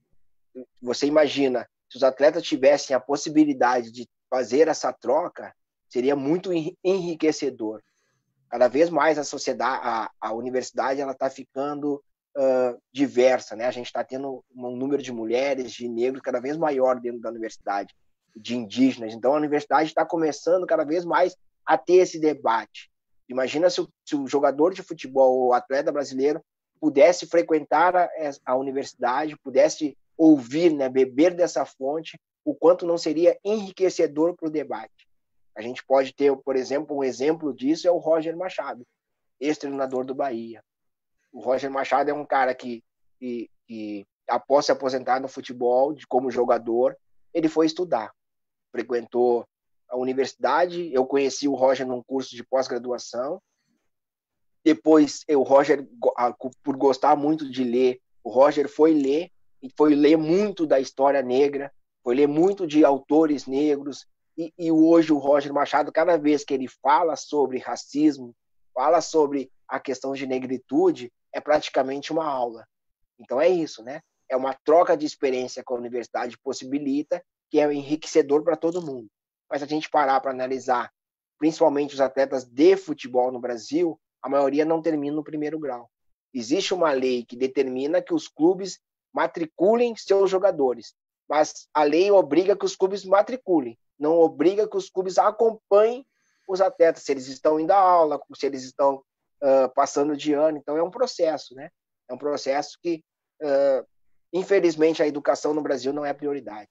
você imagina, se os atletas tivessem a possibilidade de fazer essa troca, seria muito enriquecedor. Cada vez mais a sociedade, a, a universidade, ela está ficando uh, diversa, né? A gente está tendo um número de mulheres, de negros cada vez maior dentro da universidade, de indígenas. Então, a universidade está começando cada vez mais a ter esse debate. Imagina se o, se o jogador de futebol, o atleta brasileiro, pudesse frequentar a, a universidade, pudesse ouvir, né, beber dessa fonte, o quanto não seria enriquecedor para o debate. A gente pode ter, por exemplo, um exemplo disso é o Roger Machado, ex-treinador do Bahia. O Roger Machado é um cara que, que, que, após se aposentar no futebol, de, como jogador, ele foi estudar. Frequentou a universidade, eu conheci o Roger num curso de pós-graduação. Depois, o Roger, por gostar muito de ler, o Roger foi ler, e foi ler muito da história negra, foi ler muito de autores negros, e, e, hoje o Roger Machado, cada vez que ele fala sobre racismo, fala sobre a questão de negritude, é praticamente uma aula. Então é isso, né? É uma troca de experiência que a universidade possibilita, que é enriquecedor para todo mundo. Mas a gente parar para analisar, principalmente os atletas de futebol no Brasil, a maioria não termina no primeiro grau. Existe uma lei que determina que os clubes matriculem seus jogadores, mas a lei obriga que os clubes matriculem, não obriga que os clubes acompanhem os atletas, se eles estão indo à aula, se eles estão uh, passando de ano. Então, é um processo, né? É um processo que, uh, infelizmente, a educação no Brasil não é prioridade.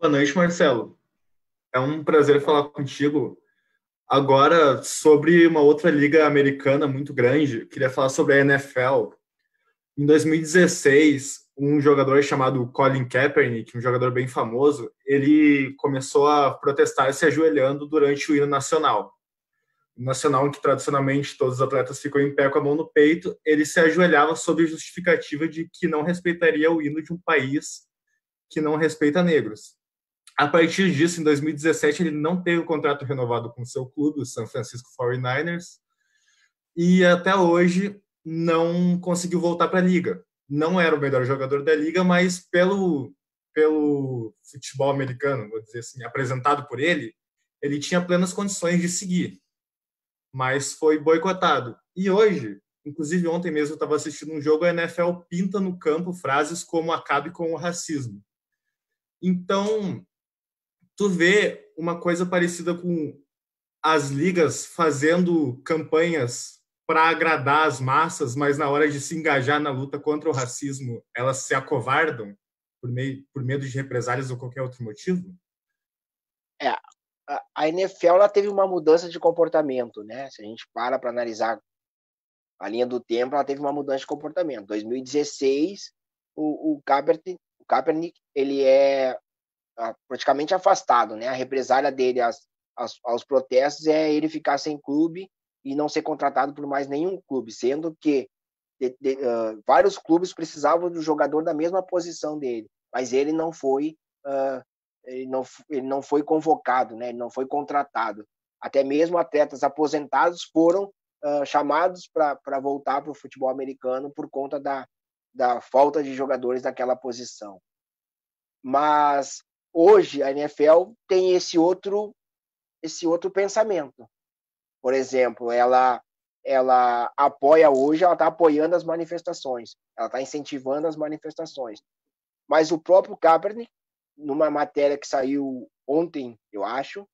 Boa noite, Marcelo. É um prazer falar contigo. Agora, sobre uma outra liga americana muito grande, queria falar sobre a NFL. Em 2016, um jogador chamado Colin Kaepernick, um jogador bem famoso, ele começou a protestar se ajoelhando durante o hino nacional nacional, em que tradicionalmente todos os atletas ficam em pé com a mão no peito, ele se ajoelhava sob justificativa de que não respeitaria o hino de um país que não respeita negros. A partir disso, em 2017, ele não teve o contrato renovado com seu clube, o San Francisco 49ers, e até hoje não conseguiu voltar para a liga. Não era o melhor jogador da liga, mas pelo pelo futebol americano, vou dizer assim, apresentado por ele, ele tinha plenas condições de seguir mas foi boicotado. E hoje, inclusive ontem mesmo eu estava assistindo um jogo, a NFL pinta no campo frases como acabe com o racismo. Então, tu vê uma coisa parecida com as ligas fazendo campanhas para agradar as massas, mas na hora de se engajar na luta contra o racismo, elas se acovardam por, meio, por medo de represálias ou qualquer outro motivo? É, a NFL ela teve uma mudança de comportamento, né? Se a gente para para analisar a linha do tempo, ela teve uma mudança de comportamento. 2016, o, o Kaepernick, o Kaepernick ele é praticamente afastado, né? A represália dele às, às, aos protestos é ele ficar sem clube e não ser contratado por mais nenhum clube, sendo que de, de, uh, vários clubes precisavam do jogador da mesma posição dele, mas ele não foi uh, ele não, ele não foi convocado, né? ele não foi contratado. Até mesmo atletas aposentados foram uh, chamados para voltar para o futebol americano por conta da, da falta de jogadores naquela posição. Mas hoje a NFL tem esse outro esse outro pensamento. Por exemplo, ela ela apoia hoje, ela está apoiando as manifestações, ela está incentivando as manifestações. Mas o próprio Kaepernick numa matéria que saiu ontem, eu acho,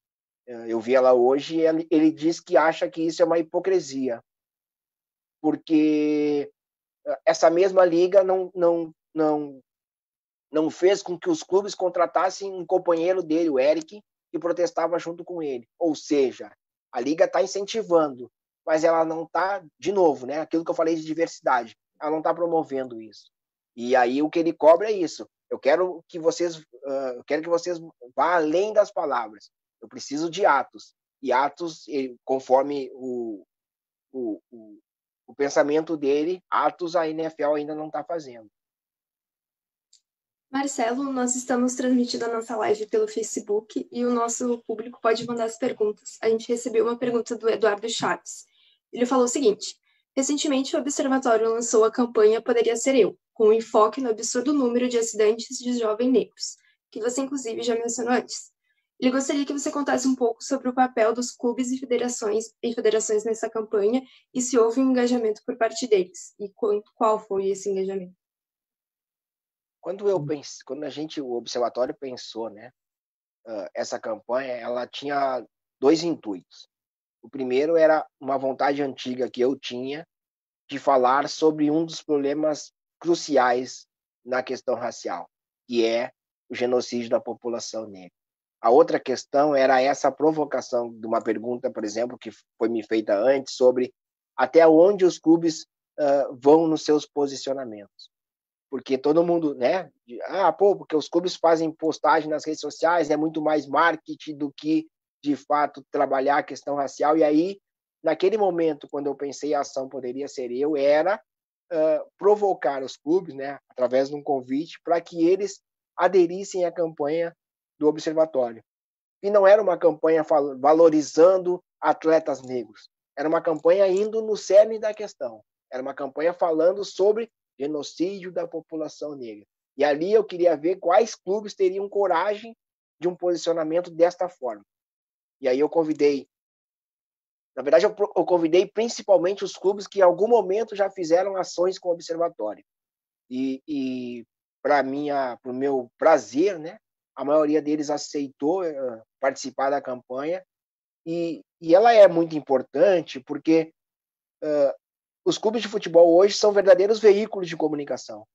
eh, eu vi ela hoje, ele, ele diz que acha que isso é uma hipocrisia, porque eh, essa mesma liga não, não, não, não fez com que os clubes contratassem um companheiro dele, o Eric, que protestava junto com ele. Ou seja, a liga está incentivando, mas ela não está, de novo, né? Aquilo que eu falei de diversidade, ela não está promovendo isso. E aí o que ele cobra é isso. Eu quero que vocês, uh, eu quero que vocês vá além das palavras. Eu preciso de atos. E atos, conforme o, o, o, o pensamento dele, atos a NFL ainda não está fazendo. Marcelo, nós estamos transmitindo a nossa live pelo Facebook e o nosso público pode mandar as perguntas. A gente recebeu uma pergunta do Eduardo Chaves. Ele falou o seguinte: Recentemente, o Observatório lançou a campanha Poderia Ser Eu, com enfoque no absurdo número de acidentes de jovens negros, que você inclusive já mencionou antes. Ele gostaria que você contasse um pouco sobre o papel dos clubes e federações, e federações nessa campanha e se houve um engajamento por parte deles e qual foi esse engajamento. Quando eu pense, quando a gente, o observatório pensou, né, essa campanha, ela tinha dois intuitos. O primeiro era uma vontade antiga que eu tinha de falar sobre um dos problemas cruciais na questão racial, que é o genocídio da população negra. A outra questão era essa provocação de uma pergunta, por exemplo, que foi me feita antes sobre até onde os clubes uh, vão nos seus posicionamentos porque todo mundo, né? Ah, pô, porque os clubes fazem postagem nas redes sociais, é muito mais marketing do que, de fato, trabalhar a questão racial. E aí, naquele momento, quando eu pensei a ação poderia ser eu, era uh, provocar os clubes, né, através de um convite, para que eles aderissem à campanha do Observatório. E não era uma campanha valorizando atletas negros, era uma campanha indo no cerne da questão. Era uma campanha falando sobre genocídio da população negra. E ali eu queria ver quais clubes teriam coragem de um posicionamento desta forma. E aí eu convidei, na verdade eu, eu convidei principalmente os clubes que em algum momento já fizeram ações com o observatório. E, e para para o meu prazer, né, a maioria deles aceitou uh, participar da campanha e, e ela é muito importante porque uh, os clubes de futebol hoje são verdadeiros veículos de comunicação.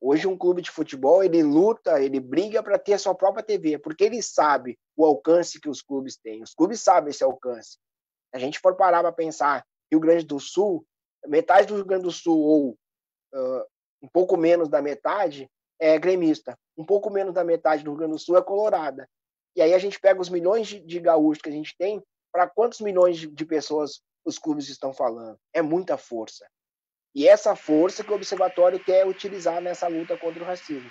Hoje um clube de futebol ele luta, ele briga para ter a sua própria TV, porque ele sabe o alcance que os clubes têm. Os clubes sabem esse alcance. A gente for parar para pensar, Rio Grande do Sul, metade do Rio Grande do Sul ou uh, um pouco menos da metade é gremista, um pouco menos da metade do Rio Grande do Sul é colorada. E aí a gente pega os milhões de, de gaúchos que a gente tem, para quantos milhões de, de pessoas os clubes estão falando. É muita força. E essa força que o Observatório quer utilizar nessa luta contra o racismo.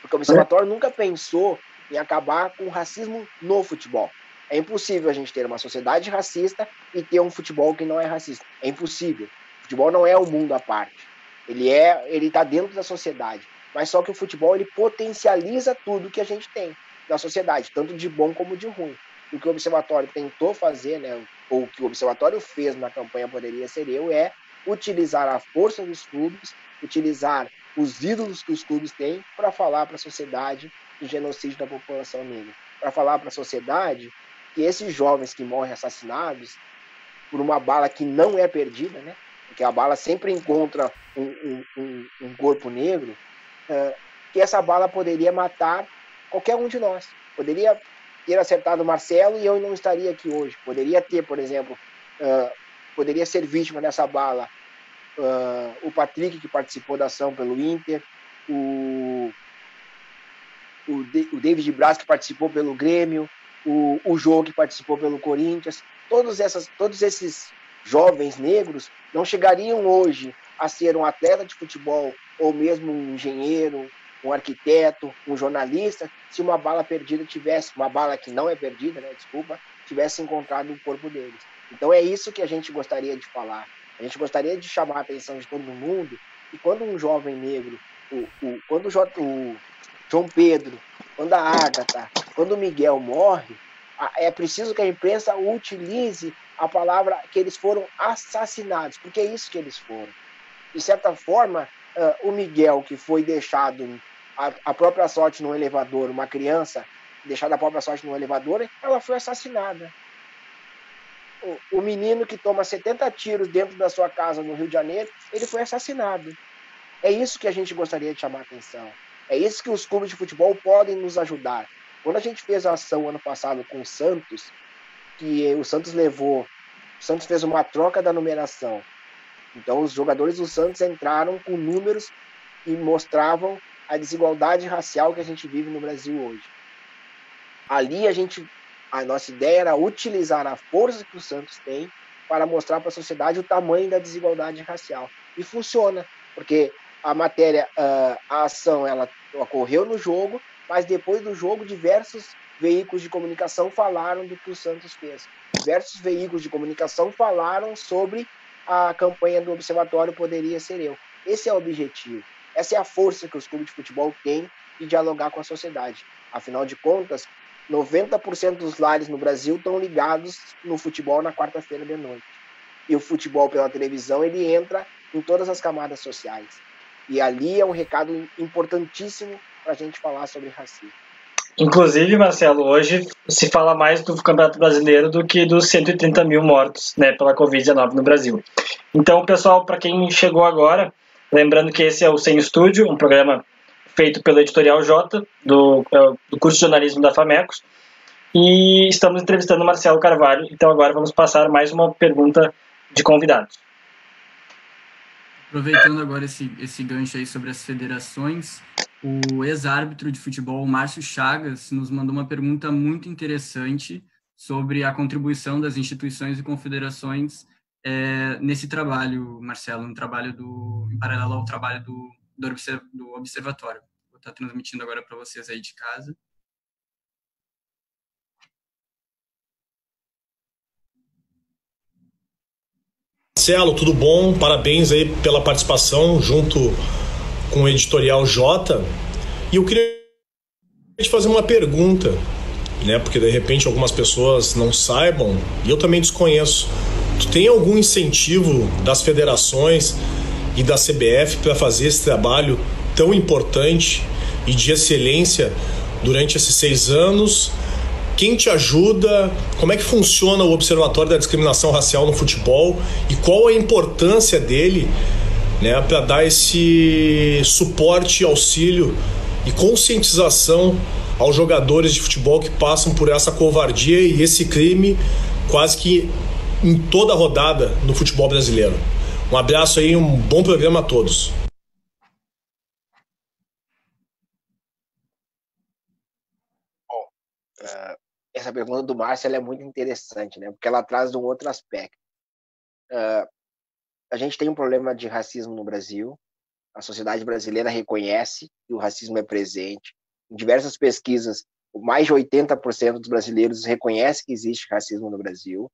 Porque o Observatório nunca pensou em acabar com o racismo no futebol. É impossível a gente ter uma sociedade racista e ter um futebol que não é racista. É impossível. O futebol não é o um mundo à parte. Ele é, ele está dentro da sociedade. Mas só que o futebol ele potencializa tudo que a gente tem na sociedade, tanto de bom como de ruim. O que o observatório tentou fazer, né, ou que o Observatório fez na campanha Poderia Ser Eu, é utilizar a força dos clubes, utilizar os ídolos que os clubes têm para falar para a sociedade do genocídio da população negra, para falar para a sociedade que esses jovens que morrem assassinados por uma bala que não é perdida, né? Porque a bala sempre encontra um, um, um corpo negro, uh, que essa bala poderia matar qualquer um de nós. Poderia ter acertado o Marcelo e eu não estaria aqui hoje. Poderia ter, por exemplo, uh, poderia ser vítima dessa bala uh, o Patrick, que participou da ação pelo Inter, o, o, o David Braz, que participou pelo Grêmio, o, o Jô, que participou pelo Corinthians. Todos, essas, todos esses jovens negros não chegariam hoje a ser um atleta de futebol ou mesmo um engenheiro, um arquiteto, um jornalista, se uma bala perdida tivesse, uma bala que não é perdida, né, desculpa, tivesse encontrado o corpo deles. Então é isso que a gente gostaria de falar. A gente gostaria de chamar a atenção de todo mundo e quando um jovem negro, o, o, quando o, o João Pedro, quando a Ágata, quando o Miguel morre, é preciso que a imprensa utilize a palavra que eles foram assassinados, porque é isso que eles foram. De certa forma, o Miguel, que foi deixado a, própria sorte no elevador, uma criança deixada a própria sorte no elevador, ela foi assassinada. O, o menino que toma 70 tiros dentro da sua casa no Rio de Janeiro, ele foi assassinado. É isso que a gente gostaria de chamar a atenção. É isso que os clubes de futebol podem nos ajudar. Quando a gente fez a ação ano passado com o Santos, que o Santos levou, o Santos fez uma troca da numeração. Então os jogadores do Santos entraram com números e mostravam a desigualdade racial que a gente vive no Brasil hoje. Ali a gente, a nossa ideia era utilizar a força que o Santos tem para mostrar para a sociedade o tamanho da desigualdade racial. E funciona, porque a matéria, uh, a ação, ela ocorreu no jogo, mas depois do jogo, diversos veículos de comunicação falaram do que o Santos fez. Diversos veículos de comunicação falaram sobre a campanha do Observatório Poderia Ser Eu. Esse é o objetivo. Essa é a força que os clubes de futebol têm de dialogar com a sociedade. Afinal de contas, 90% dos lares no Brasil estão ligados no futebol na quarta-feira de noite. E o futebol pela televisão, ele entra em todas as camadas sociais. E ali é um recado importantíssimo para a gente falar sobre racismo. Inclusive, Marcelo, hoje se fala mais do Campeonato Brasileiro do que dos 130 mil mortos né, pela Covid-19 no Brasil. Então, pessoal, para quem chegou agora, lembrando que esse é o Sem Estúdio, um programa feito pelo Editorial J, do, é, do curso de jornalismo da FAMECOS, e estamos entrevistando o Marcelo Carvalho. Então, agora vamos passar mais uma pergunta de convidados. Aproveitando agora esse, esse gancho aí sobre as federações, o ex-árbitro de futebol, Márcio Chagas, nos mandou uma pergunta muito interessante sobre a contribuição das instituições e confederações é, nesse trabalho, Marcelo, um trabalho do, em paralelo ao trabalho do, do, observatório. Vou estar transmitindo agora para vocês aí de casa. Marcelo, tudo bom? Parabéns aí pela participação junto com o editorial J. E eu queria te fazer uma pergunta, né? Porque de repente algumas pessoas não saibam e eu também desconheço. Tu tem algum incentivo das federações e da CBF para fazer esse trabalho tão importante e de excelência durante esses seis anos? Quem te ajuda? Como é que funciona o Observatório da Discriminação Racial no futebol e qual a importância dele né, para dar esse suporte, auxílio e conscientização aos jogadores de futebol que passam por essa covardia e esse crime quase que em toda a rodada no futebol brasileiro. Um abraço aí, um bom programa a todos. Bom, uh, essa pergunta do Márcio é muito interessante, né? Porque ela traz um outro aspecto. Uh, a gente tem um problema de racismo no Brasil. A sociedade brasileira reconhece que o racismo é presente. Em diversas pesquisas, mais de 80% dos brasileiros reconhece que existe racismo no Brasil.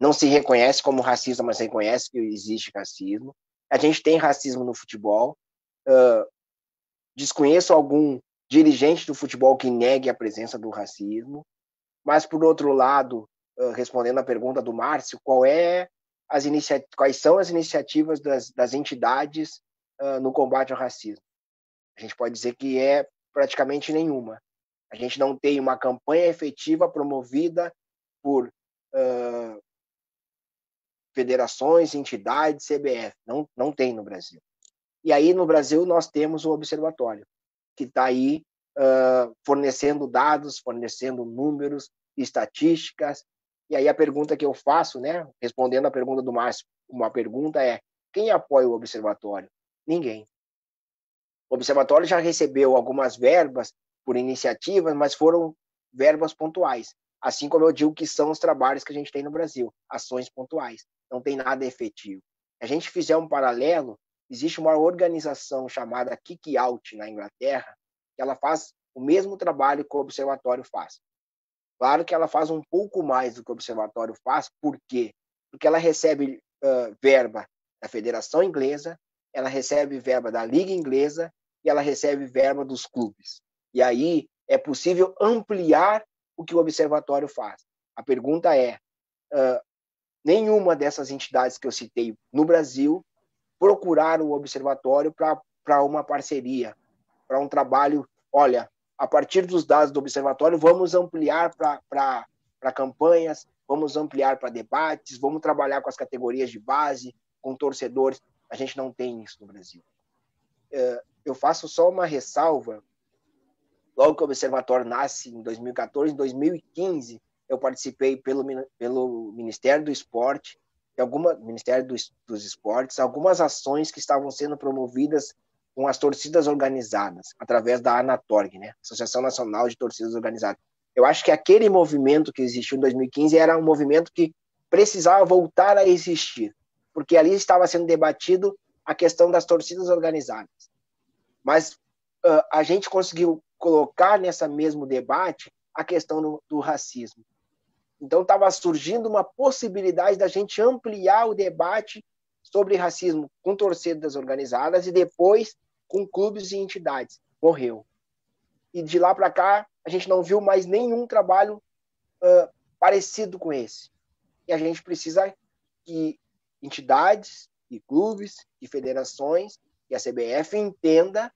Não se reconhece como racista, mas reconhece que existe racismo. A gente tem racismo no futebol. Uh, desconheço algum dirigente do futebol que negue a presença do racismo. Mas, por outro lado, uh, respondendo à pergunta do Márcio, qual é as quais são as iniciativas das, das entidades uh, no combate ao racismo. A gente pode dizer que é praticamente nenhuma. A gente não tem uma campanha efetiva promovida por uh, federações, entidades, CBF. Não, não tem no Brasil. E aí, no Brasil, nós temos o Observatório, que está aí uh, fornecendo dados, fornecendo números, estatísticas, e aí a pergunta que eu faço, né, respondendo a pergunta do Márcio, uma pergunta é: quem apoia o observatório? Ninguém. O observatório já recebeu algumas verbas por iniciativas, mas foram verbas pontuais. Assim como eu digo que são os trabalhos que a gente tem no Brasil, ações pontuais. Não tem nada efetivo. Se a gente fizer um paralelo, existe uma organização chamada Kick Out na Inglaterra, que ela faz o mesmo trabalho que o observatório faz. Claro que ela faz um pouco mais do que o observatório faz, por quê? Porque ela recebe uh, verba da Federação Inglesa, ela recebe verba da Liga Inglesa e ela recebe verba dos clubes. E aí é possível ampliar o que o observatório faz. A pergunta é: uh, nenhuma dessas entidades que eu citei no Brasil procuraram o observatório para uma parceria, para um trabalho. Olha, a partir dos dados do observatório, vamos ampliar para campanhas, vamos ampliar para debates, vamos trabalhar com as categorias de base, com torcedores. A gente não tem isso no Brasil. É, eu faço só uma ressalva. Logo que o observatório nasce em 2014, em 2015, eu participei pelo, pelo Ministério do Esporte, alguma Ministério dos, dos Esportes, algumas ações que estavam sendo promovidas com as torcidas organizadas, através da ANATORG, né? Associação Nacional de Torcidas Organizadas. Eu acho que aquele movimento que existiu em 2015 era um movimento que precisava voltar a existir, porque ali estava sendo debatido a questão das torcidas organizadas. Mas uh, a gente conseguiu colocar nessa mesmo debate a questão do, do racismo. Então estava surgindo uma possibilidade da gente ampliar o debate sobre racismo com torcidas organizadas e depois com clubes e entidades. Morreu. E de lá para cá a gente não viu mais nenhum trabalho uh, parecido com esse. E a gente precisa que entidades, e clubes, e federações e a CBF entenda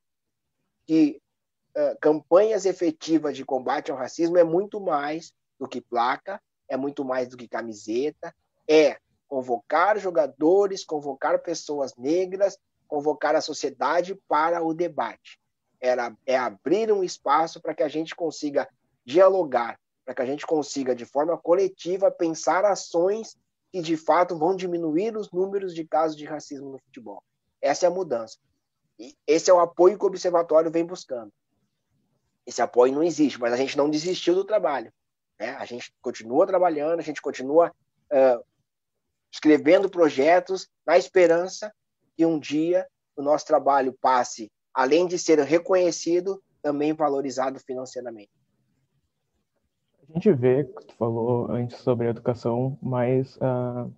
que uh, campanhas efetivas de combate ao racismo é muito mais do que placa, é muito mais do que camiseta, é convocar jogadores, convocar pessoas negras, convocar a sociedade para o debate. Era, é abrir um espaço para que a gente consiga dialogar, para que a gente consiga, de forma coletiva, pensar ações que de fato vão diminuir os números de casos de racismo no futebol. Essa é a mudança. E esse é o apoio que o observatório vem buscando. Esse apoio não existe, mas a gente não desistiu do trabalho. Né? A gente continua trabalhando, a gente continua uh, escrevendo projetos na esperança que um dia o nosso trabalho passe, além de ser reconhecido, também valorizado financeiramente a gente vê, tu falou antes sobre a educação mais, uh,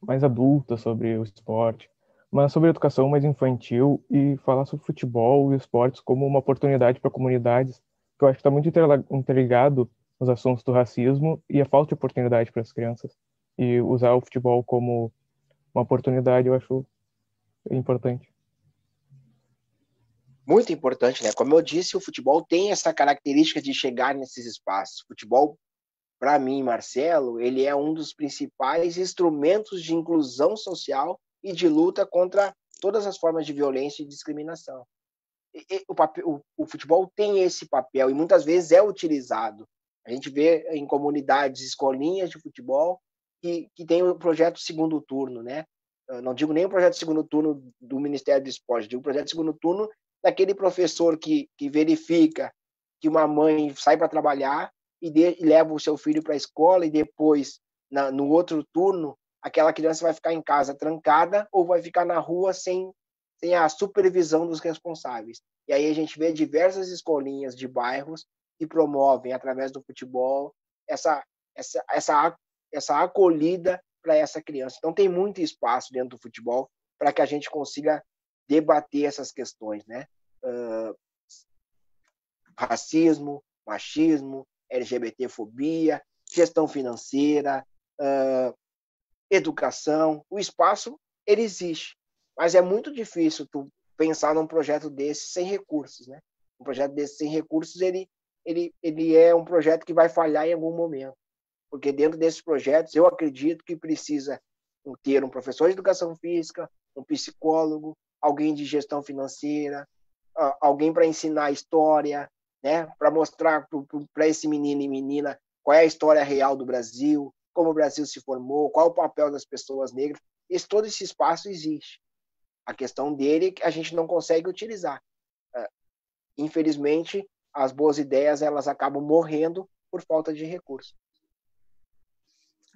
mais adulta sobre o esporte, mas sobre a educação mais infantil e falar sobre futebol e esportes como uma oportunidade para comunidades, que eu acho que está muito interligado nos assuntos do racismo e a falta de oportunidade para as crianças. E usar o futebol como uma oportunidade eu acho importante muito importante, né? Como eu disse, o futebol tem essa característica de chegar nesses espaços. O futebol, para mim, Marcelo, ele é um dos principais instrumentos de inclusão social e de luta contra todas as formas de violência e discriminação. E, o, papel, o, o futebol tem esse papel e muitas vezes é utilizado. A gente vê em comunidades, escolinhas de futebol que, que tem o projeto segundo turno, né? Não digo nem o projeto segundo turno do Ministério do Esporte, digo o projeto segundo turno daquele professor que, que verifica que uma mãe sai para trabalhar e, de, e, leva o seu filho para a escola e depois, na, no outro turno, aquela criança vai ficar em casa trancada ou vai ficar na rua sem, sem a supervisão dos responsáveis. E aí a gente vê diversas escolinhas de bairros que promovem, através do futebol, essa, essa, essa, essa acolhida para essa criança. Então, tem muito espaço dentro do futebol para que a gente consiga debater essas questões, né? Uh, racismo, machismo, LGBTfobia, gestão financeira, uh, educação. O espaço ele existe, mas é muito difícil tu pensar num projeto desse sem recursos, né? Um projeto desse sem recursos ele ele ele é um projeto que vai falhar em algum momento, porque dentro desses projetos eu acredito que precisa ter um professor de educação física, um psicólogo, alguém de gestão financeira, alguém para ensinar história, né? para mostrar para esse menino e menina qual é a história real do Brasil, como o Brasil se formou, qual é o papel das pessoas negras. Esse, todo esse espaço existe. A questão dele é que a gente não consegue utilizar. É, infelizmente, as boas ideias elas acabam morrendo por falta de recursos.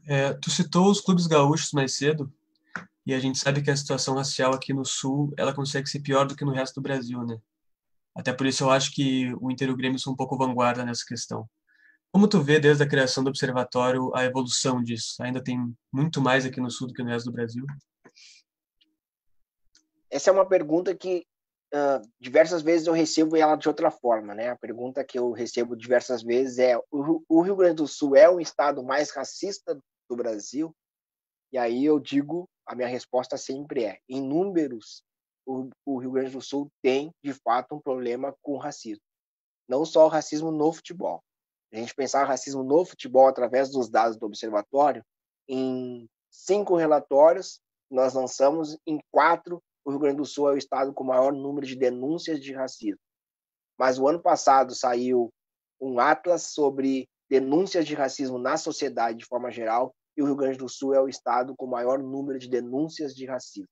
É, tu citou os clubes gaúchos mais cedo. E a gente sabe que a situação racial aqui no Sul, ela consegue ser pior do que no resto do Brasil, né? Até por isso eu acho que o Inter e o Grêmio são um pouco vanguarda nessa questão. Como tu vê desde a criação do observatório a evolução disso? Ainda tem muito mais aqui no Sul do que no resto do Brasil? Essa é uma pergunta que uh, diversas vezes eu recebo ela de outra forma, né? A pergunta que eu recebo diversas vezes é: o, o Rio Grande do Sul é o estado mais racista do Brasil? E aí eu digo a minha resposta sempre é: em números, o, o Rio Grande do Sul tem, de fato, um problema com racismo. Não só o racismo no futebol. A gente pensar racismo no futebol através dos dados do observatório, em cinco relatórios nós lançamos, em quatro, o Rio Grande do Sul é o estado com o maior número de denúncias de racismo. Mas o ano passado saiu um atlas sobre denúncias de racismo na sociedade de forma geral, e o Rio Grande do Sul é o estado com maior número de denúncias de racismo.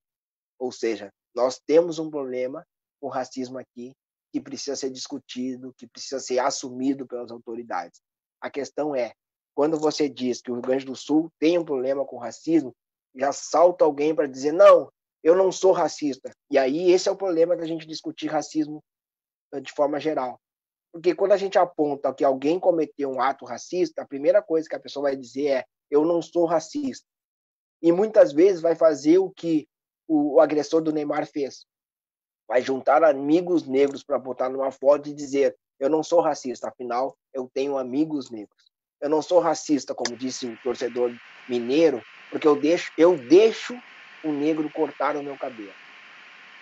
Ou seja, nós temos um problema com racismo aqui que precisa ser discutido, que precisa ser assumido pelas autoridades. A questão é, quando você diz que o Rio Grande do Sul tem um problema com racismo, já salta alguém para dizer não, eu não sou racista. E aí esse é o problema da gente discutir racismo eh, de forma geral. Porque quando a gente aponta que alguém cometeu um ato racista, a primeira coisa que a pessoa vai dizer é: eu não sou racista. E muitas vezes vai fazer o que o, o agressor do Neymar fez. Vai juntar amigos negros para botar numa foto e dizer: eu não sou racista, afinal eu tenho amigos negros. Eu não sou racista, como disse o torcedor mineiro, porque eu deixo, eu deixo o negro cortar o meu cabelo.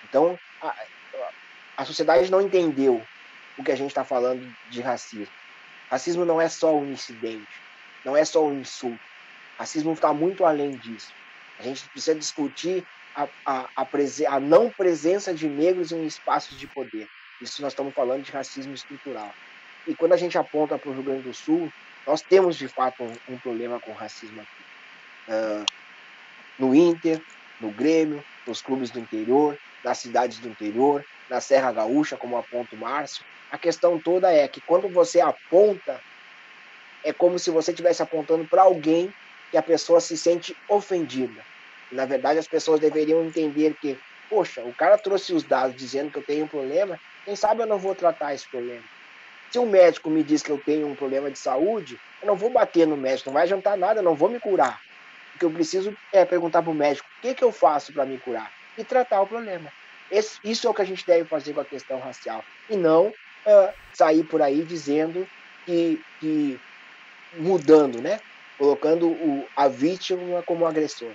Então, a, a sociedade não entendeu o que a gente está falando de racismo. Racismo não é só um incidente, não é só um insulto. Racismo está muito além disso. A gente precisa discutir a, a, a, a não presença de negros em espaços de poder. Isso nós estamos falando de racismo estrutural. E quando a gente aponta para o Rio Grande do Sul, nós temos de fato um, um problema com racismo aqui. Uh, no Inter, no Grêmio, nos clubes do interior, nas cidades do interior, na Serra Gaúcha, como aponta o Márcio, a questão toda é que quando você aponta, é como se você estivesse apontando para alguém que a pessoa se sente ofendida. Na verdade, as pessoas deveriam entender que, poxa, o cara trouxe os dados dizendo que eu tenho um problema, quem sabe eu não vou tratar esse problema. Se um médico me diz que eu tenho um problema de saúde, eu não vou bater no médico, não vai adiantar nada, eu não vou me curar. O que eu preciso é perguntar para o médico o que, que eu faço para me curar e tratar o problema. Esse, isso é o que a gente deve fazer com a questão racial. E não uh, sair por aí dizendo que, que mudando, né? Colocando o, a vítima como agressor.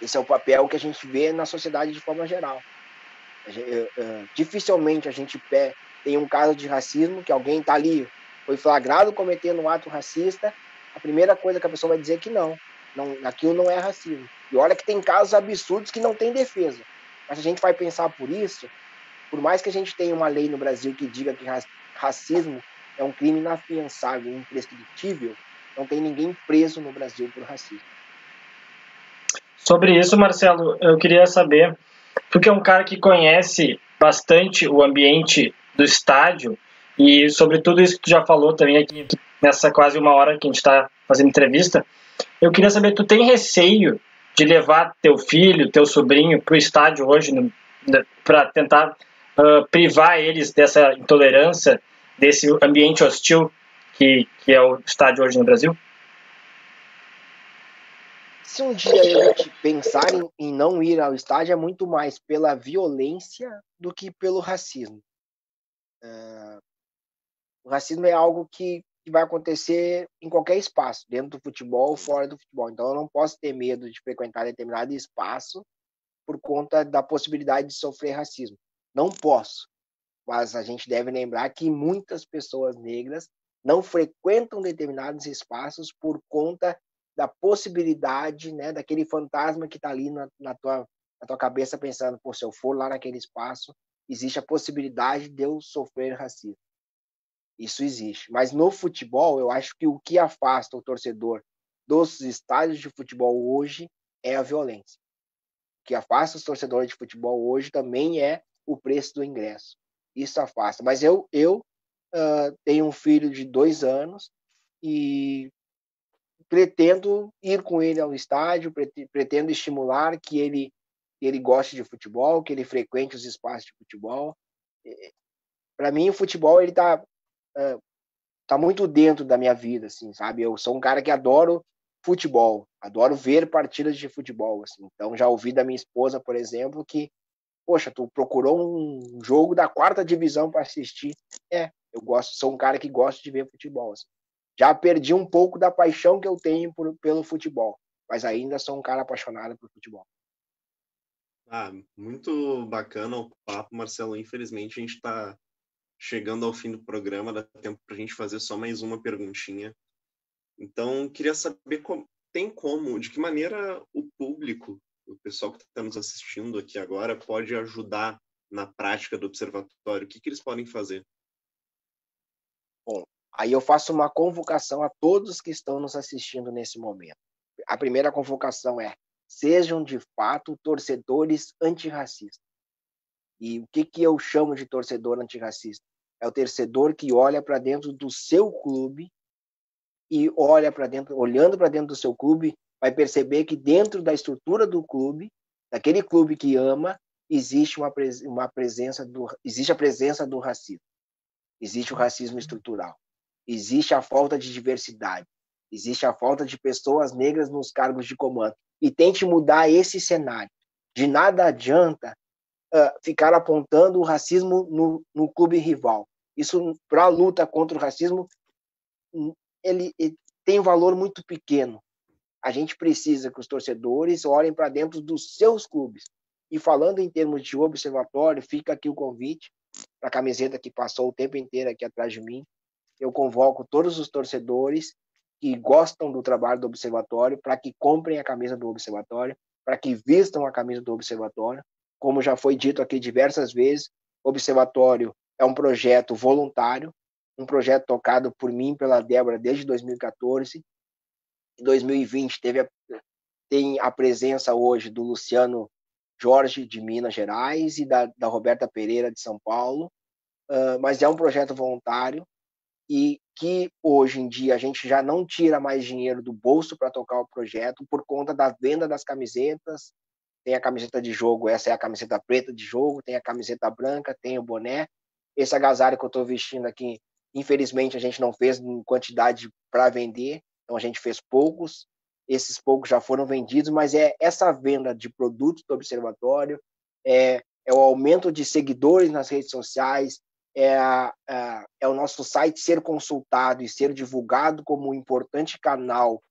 Esse é o papel que a gente vê na sociedade de forma geral. Uh, dificilmente a gente tem um caso de racismo que alguém está ali, foi flagrado cometendo um ato racista, a primeira coisa que a pessoa vai dizer é que não, não aquilo não é racismo. E olha que tem casos absurdos que não tem defesa. Mas a gente vai pensar por isso, por mais que a gente tenha uma lei no Brasil que diga que racismo é um crime inafiançável, imprescritível, não tem ninguém preso no Brasil por racismo. Sobre isso, Marcelo, eu queria saber, porque é um cara que conhece bastante o ambiente do estádio e sobre tudo isso que tu já falou também aqui nessa quase uma hora que a gente está fazendo entrevista, eu queria saber, tu tem receio de levar teu filho, teu sobrinho para o estádio hoje para tentar uh, privar eles dessa intolerância, desse ambiente hostil que, que é o estádio hoje no Brasil? Se um dia eu pensar em, em não ir ao estádio, é muito mais pela violência do que pelo racismo. Uh, o racismo é algo que, que vai acontecer em qualquer espaço, dentro do futebol ou fora do futebol. Então eu não posso ter medo de frequentar determinado espaço por conta da possibilidade de sofrer racismo. Não posso. Mas a gente deve lembrar que muitas pessoas negras não frequentam determinados espaços por conta da possibilidade, né, daquele fantasma que está ali na, na, tua, na tua cabeça pensando, pô, se eu for lá naquele espaço, existe a possibilidade de eu sofrer racismo. Isso existe. Mas no futebol, eu acho que o que afasta o torcedor dos estádios de futebol hoje é a violência. O que afasta os torcedores de futebol hoje também é o preço do ingresso. Isso afasta. Mas eu, eu uh, tenho um filho de dois anos e pretendo ir com ele ao estádio, pretendo estimular que ele ele goste de futebol, que ele frequente os espaços de futebol. Para mim, o futebol ele está uh, tá muito dentro da minha vida, assim, sabe? Eu sou um cara que adoro futebol, adoro ver partidas de futebol, assim. Então já ouvi da minha esposa, por exemplo, que poxa, tu procurou um jogo da quarta divisão para assistir. É, eu gosto, sou um cara que gosta de ver futebol. Assim. Já perdi um pouco da paixão que eu tenho por, pelo futebol, mas ainda sou um cara apaixonado por futebol. Ah, muito bacana o papo, Marcelo. Infelizmente a gente está chegando ao fim do programa, dá tempo para a gente fazer só mais uma perguntinha. Então, queria saber como, tem como, de que maneira o público o pessoal que está nos assistindo aqui agora pode ajudar na prática do observatório? O que, que eles podem fazer? Bom, aí eu faço uma convocação a todos que estão nos assistindo nesse momento. A primeira convocação é: sejam de fato torcedores antirracistas. E o que, que eu chamo de torcedor antirracista? É o torcedor que olha para dentro do seu clube e olha para dentro, olhando para dentro do seu clube, vai perceber que dentro da estrutura do clube Naquele clube que ama, existe uma, uma presença do existe a presença do racismo. Existe o racismo estrutural. Existe a falta de diversidade. Existe a falta de pessoas negras nos cargos de comando. E tente mudar esse cenário. De nada adianta uh, ficar apontando o racismo no, no clube rival. Isso, para a luta contra o racismo, ele, ele tem um valor muito pequeno. A gente precisa que os torcedores olhem para dentro dos seus clubes. E falando em termos de observatório, fica aqui o convite para a camiseta que passou o tempo inteiro aqui atrás de mim. Eu convoco todos os torcedores que gostam do trabalho do observatório para que comprem a camisa do observatório, para que vistam a camisa do observatório. Como já foi dito aqui diversas vezes, o observatório é um projeto voluntário, um projeto tocado por mim pela Débora desde 2014. Em 2020 teve a, tem a presença hoje do Luciano Jorge de Minas Gerais e da, da Roberta Pereira de São Paulo, uh, mas é um projeto voluntário e que hoje em dia a gente já não tira mais dinheiro do bolso para tocar o projeto por conta da venda das camisetas. Tem a camiseta de jogo, essa é a camiseta preta de jogo, tem a camiseta branca, tem o boné. Esse agasalho que eu estou vestindo aqui, infelizmente a gente não fez em quantidade para vender, então a gente fez poucos esses poucos já foram vendidos, mas é essa venda de produtos do observatório, é, é o aumento de seguidores nas redes sociais, é, a, a, é o nosso site ser consultado e ser divulgado como um importante canal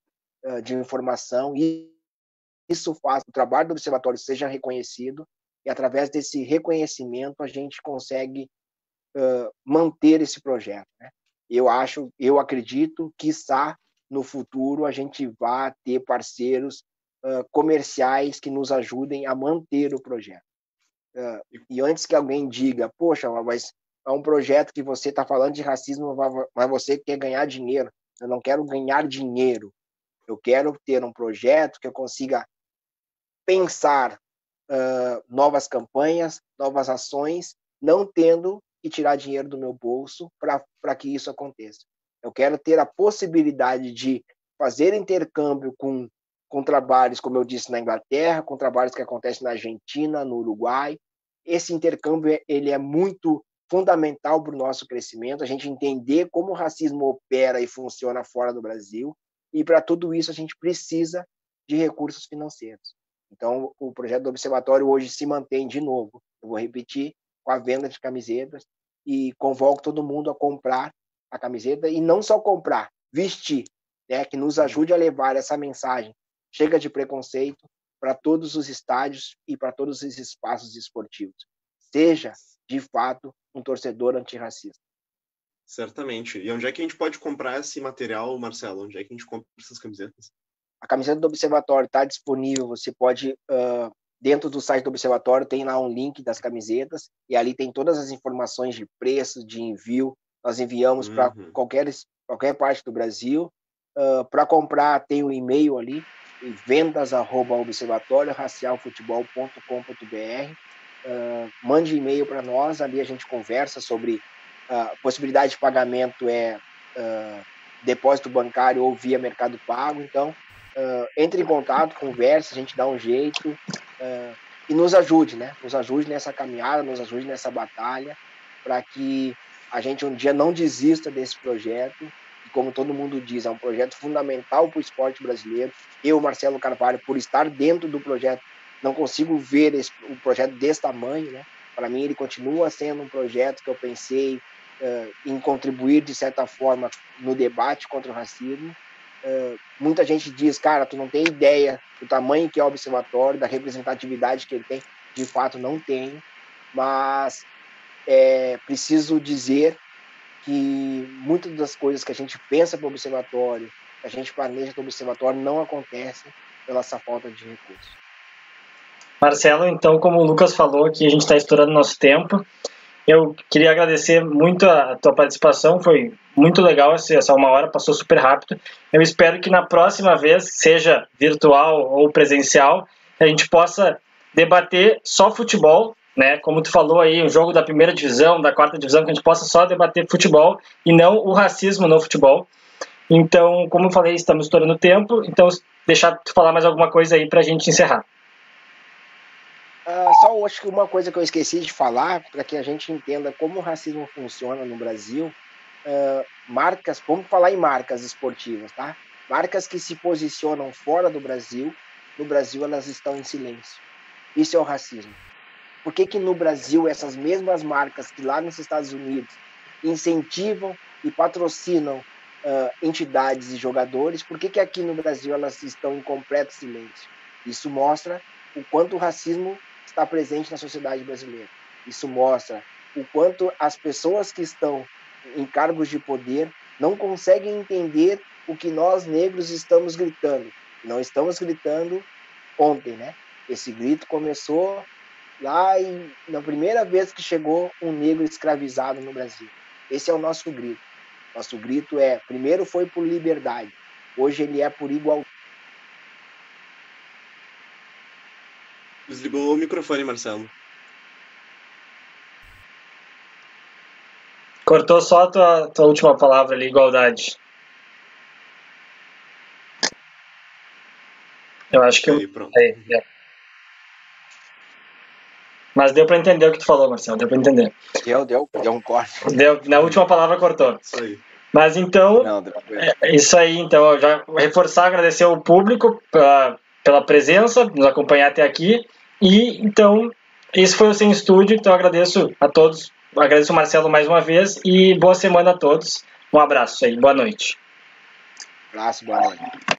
uh, de informação, e isso faz o trabalho do observatório seja reconhecido, e através desse reconhecimento a gente consegue uh, manter esse projeto. Né? Eu acho, eu acredito, que está no futuro a gente vá ter parceiros uh, comerciais que nos ajudem a manter o projeto. Uh, e antes que alguém diga, poxa, mas é um projeto que você está falando de racismo, mas você quer ganhar dinheiro. Eu não quero ganhar dinheiro. Eu quero ter um projeto que eu consiga pensar uh, novas campanhas, novas ações, não tendo que tirar dinheiro do meu bolso para que isso aconteça. Eu quero ter a possibilidade de fazer intercâmbio com, com trabalhos, como eu disse, na Inglaterra, com trabalhos que acontecem na Argentina, no Uruguai. Esse intercâmbio ele é muito fundamental para o nosso crescimento, a gente entender como o racismo opera e funciona fora do Brasil. E para tudo isso a gente precisa de recursos financeiros. Então, o projeto do observatório hoje se mantém de novo. Eu vou repetir com a venda de camisetas e convoco todo mundo a comprar a camiseta e não só comprar, vestir, né, que nos ajude a levar essa mensagem. Chega de preconceito para todos os estádios e para todos os espaços esportivos. Seja, de fato, um torcedor antirracista. Certamente. E onde é que a gente pode comprar esse material, Marcelo? Onde é que a gente compra essas camisetas? A camiseta do Observatório está disponível. Você pode, uh, dentro do site do Observatório, tem lá um link das camisetas e ali tem todas as informações de preço, de envio, nós enviamos uhum. para qualquer, qualquer parte do Brasil. Uh, para comprar, tem um e-mail ali, vendas arroba observatorioracialfutebol.com.br. Uh, mande e-mail para nós, ali a gente conversa sobre uh, possibilidade de pagamento é uh, depósito bancário ou via Mercado Pago. Então, entre em contato, converse, a gente dá um jeito e nos ajude, né? Nos ajude nessa caminhada, nos ajude nessa batalha para que a gente um dia não desista desse projeto. E como todo mundo diz, é um projeto fundamental para o esporte brasileiro. Eu, Marcelo Carvalho, por estar dentro do projeto, não consigo ver esse, um projeto desse tamanho, né? Para mim, ele continua sendo um projeto que eu pensei uh, em contribuir, de certa forma, no debate contra o racismo. Uh, muita gente diz, cara, tu não tem ideia do tamanho que é o observatório, da representatividade que ele tem. De fato, não tenho. Mas é preciso dizer que muitas das coisas que a gente pensa para o observatório, que a gente planeja para o observatório, não acontecem pela essa falta de recursos. Marcelo, então, como o Lucas falou, aqui a gente está estourando nosso tempo. Eu queria agradecer muito a tua participação, foi muito legal essa uma hora, passou super rápido. Eu espero que na próxima vez, seja virtual ou presencial, a gente possa debater só futebol né? Como tu falou aí, o jogo da primeira divisão, da quarta divisão, que a gente possa só debater futebol e não o racismo no futebol. Então, como eu falei, estamos estourando o tempo, então deixar tu falar mais alguma coisa aí para a gente encerrar. acho que uma coisa que eu esqueci de falar, para que a gente entenda como o racismo funciona no Brasil, uh, marcas, vamos falar em marcas esportivas, tá? Marcas que se posicionam fora do Brasil, no Brasil elas estão em silêncio. Isso é o racismo. Por que, que no Brasil essas mesmas marcas que lá nos Estados Unidos incentivam e patrocinam uh, entidades e jogadores, por que, que aqui no Brasil elas estão em completo silêncio? Isso mostra o quanto o racismo está presente na sociedade brasileira. Isso mostra o quanto as pessoas que estão em cargos de poder não conseguem entender o que nós negros estamos gritando. Não estamos gritando ontem, né? Esse grito começou lá e na primeira vez que chegou um negro escravizado no Brasil. Esse é o nosso grito. Nosso grito é: primeiro foi por liberdade, hoje ele é por igualdade. Desligou o microfone, Marcelo. Cortou só a tua, tua última palavra ali, igualdade. Eu acho que. Aí, pronto. Aí, é. Mas deu para entender o que tu falou, Marcelo, deu para entender. Deu, deu, deu um corte. Deu, na última palavra cortou. Isso aí. Mas então, Não, tranquilo. é isso aí, então, eu já reforçar, agradecer ao público pela, pela presença, nos acompanhar até aqui. E então, esse foi o Sem Estúdio, então agradeço a todos, agradeço o Marcelo mais uma vez e boa semana a todos. Um abraço aí, boa noite. Abraço, boa noite.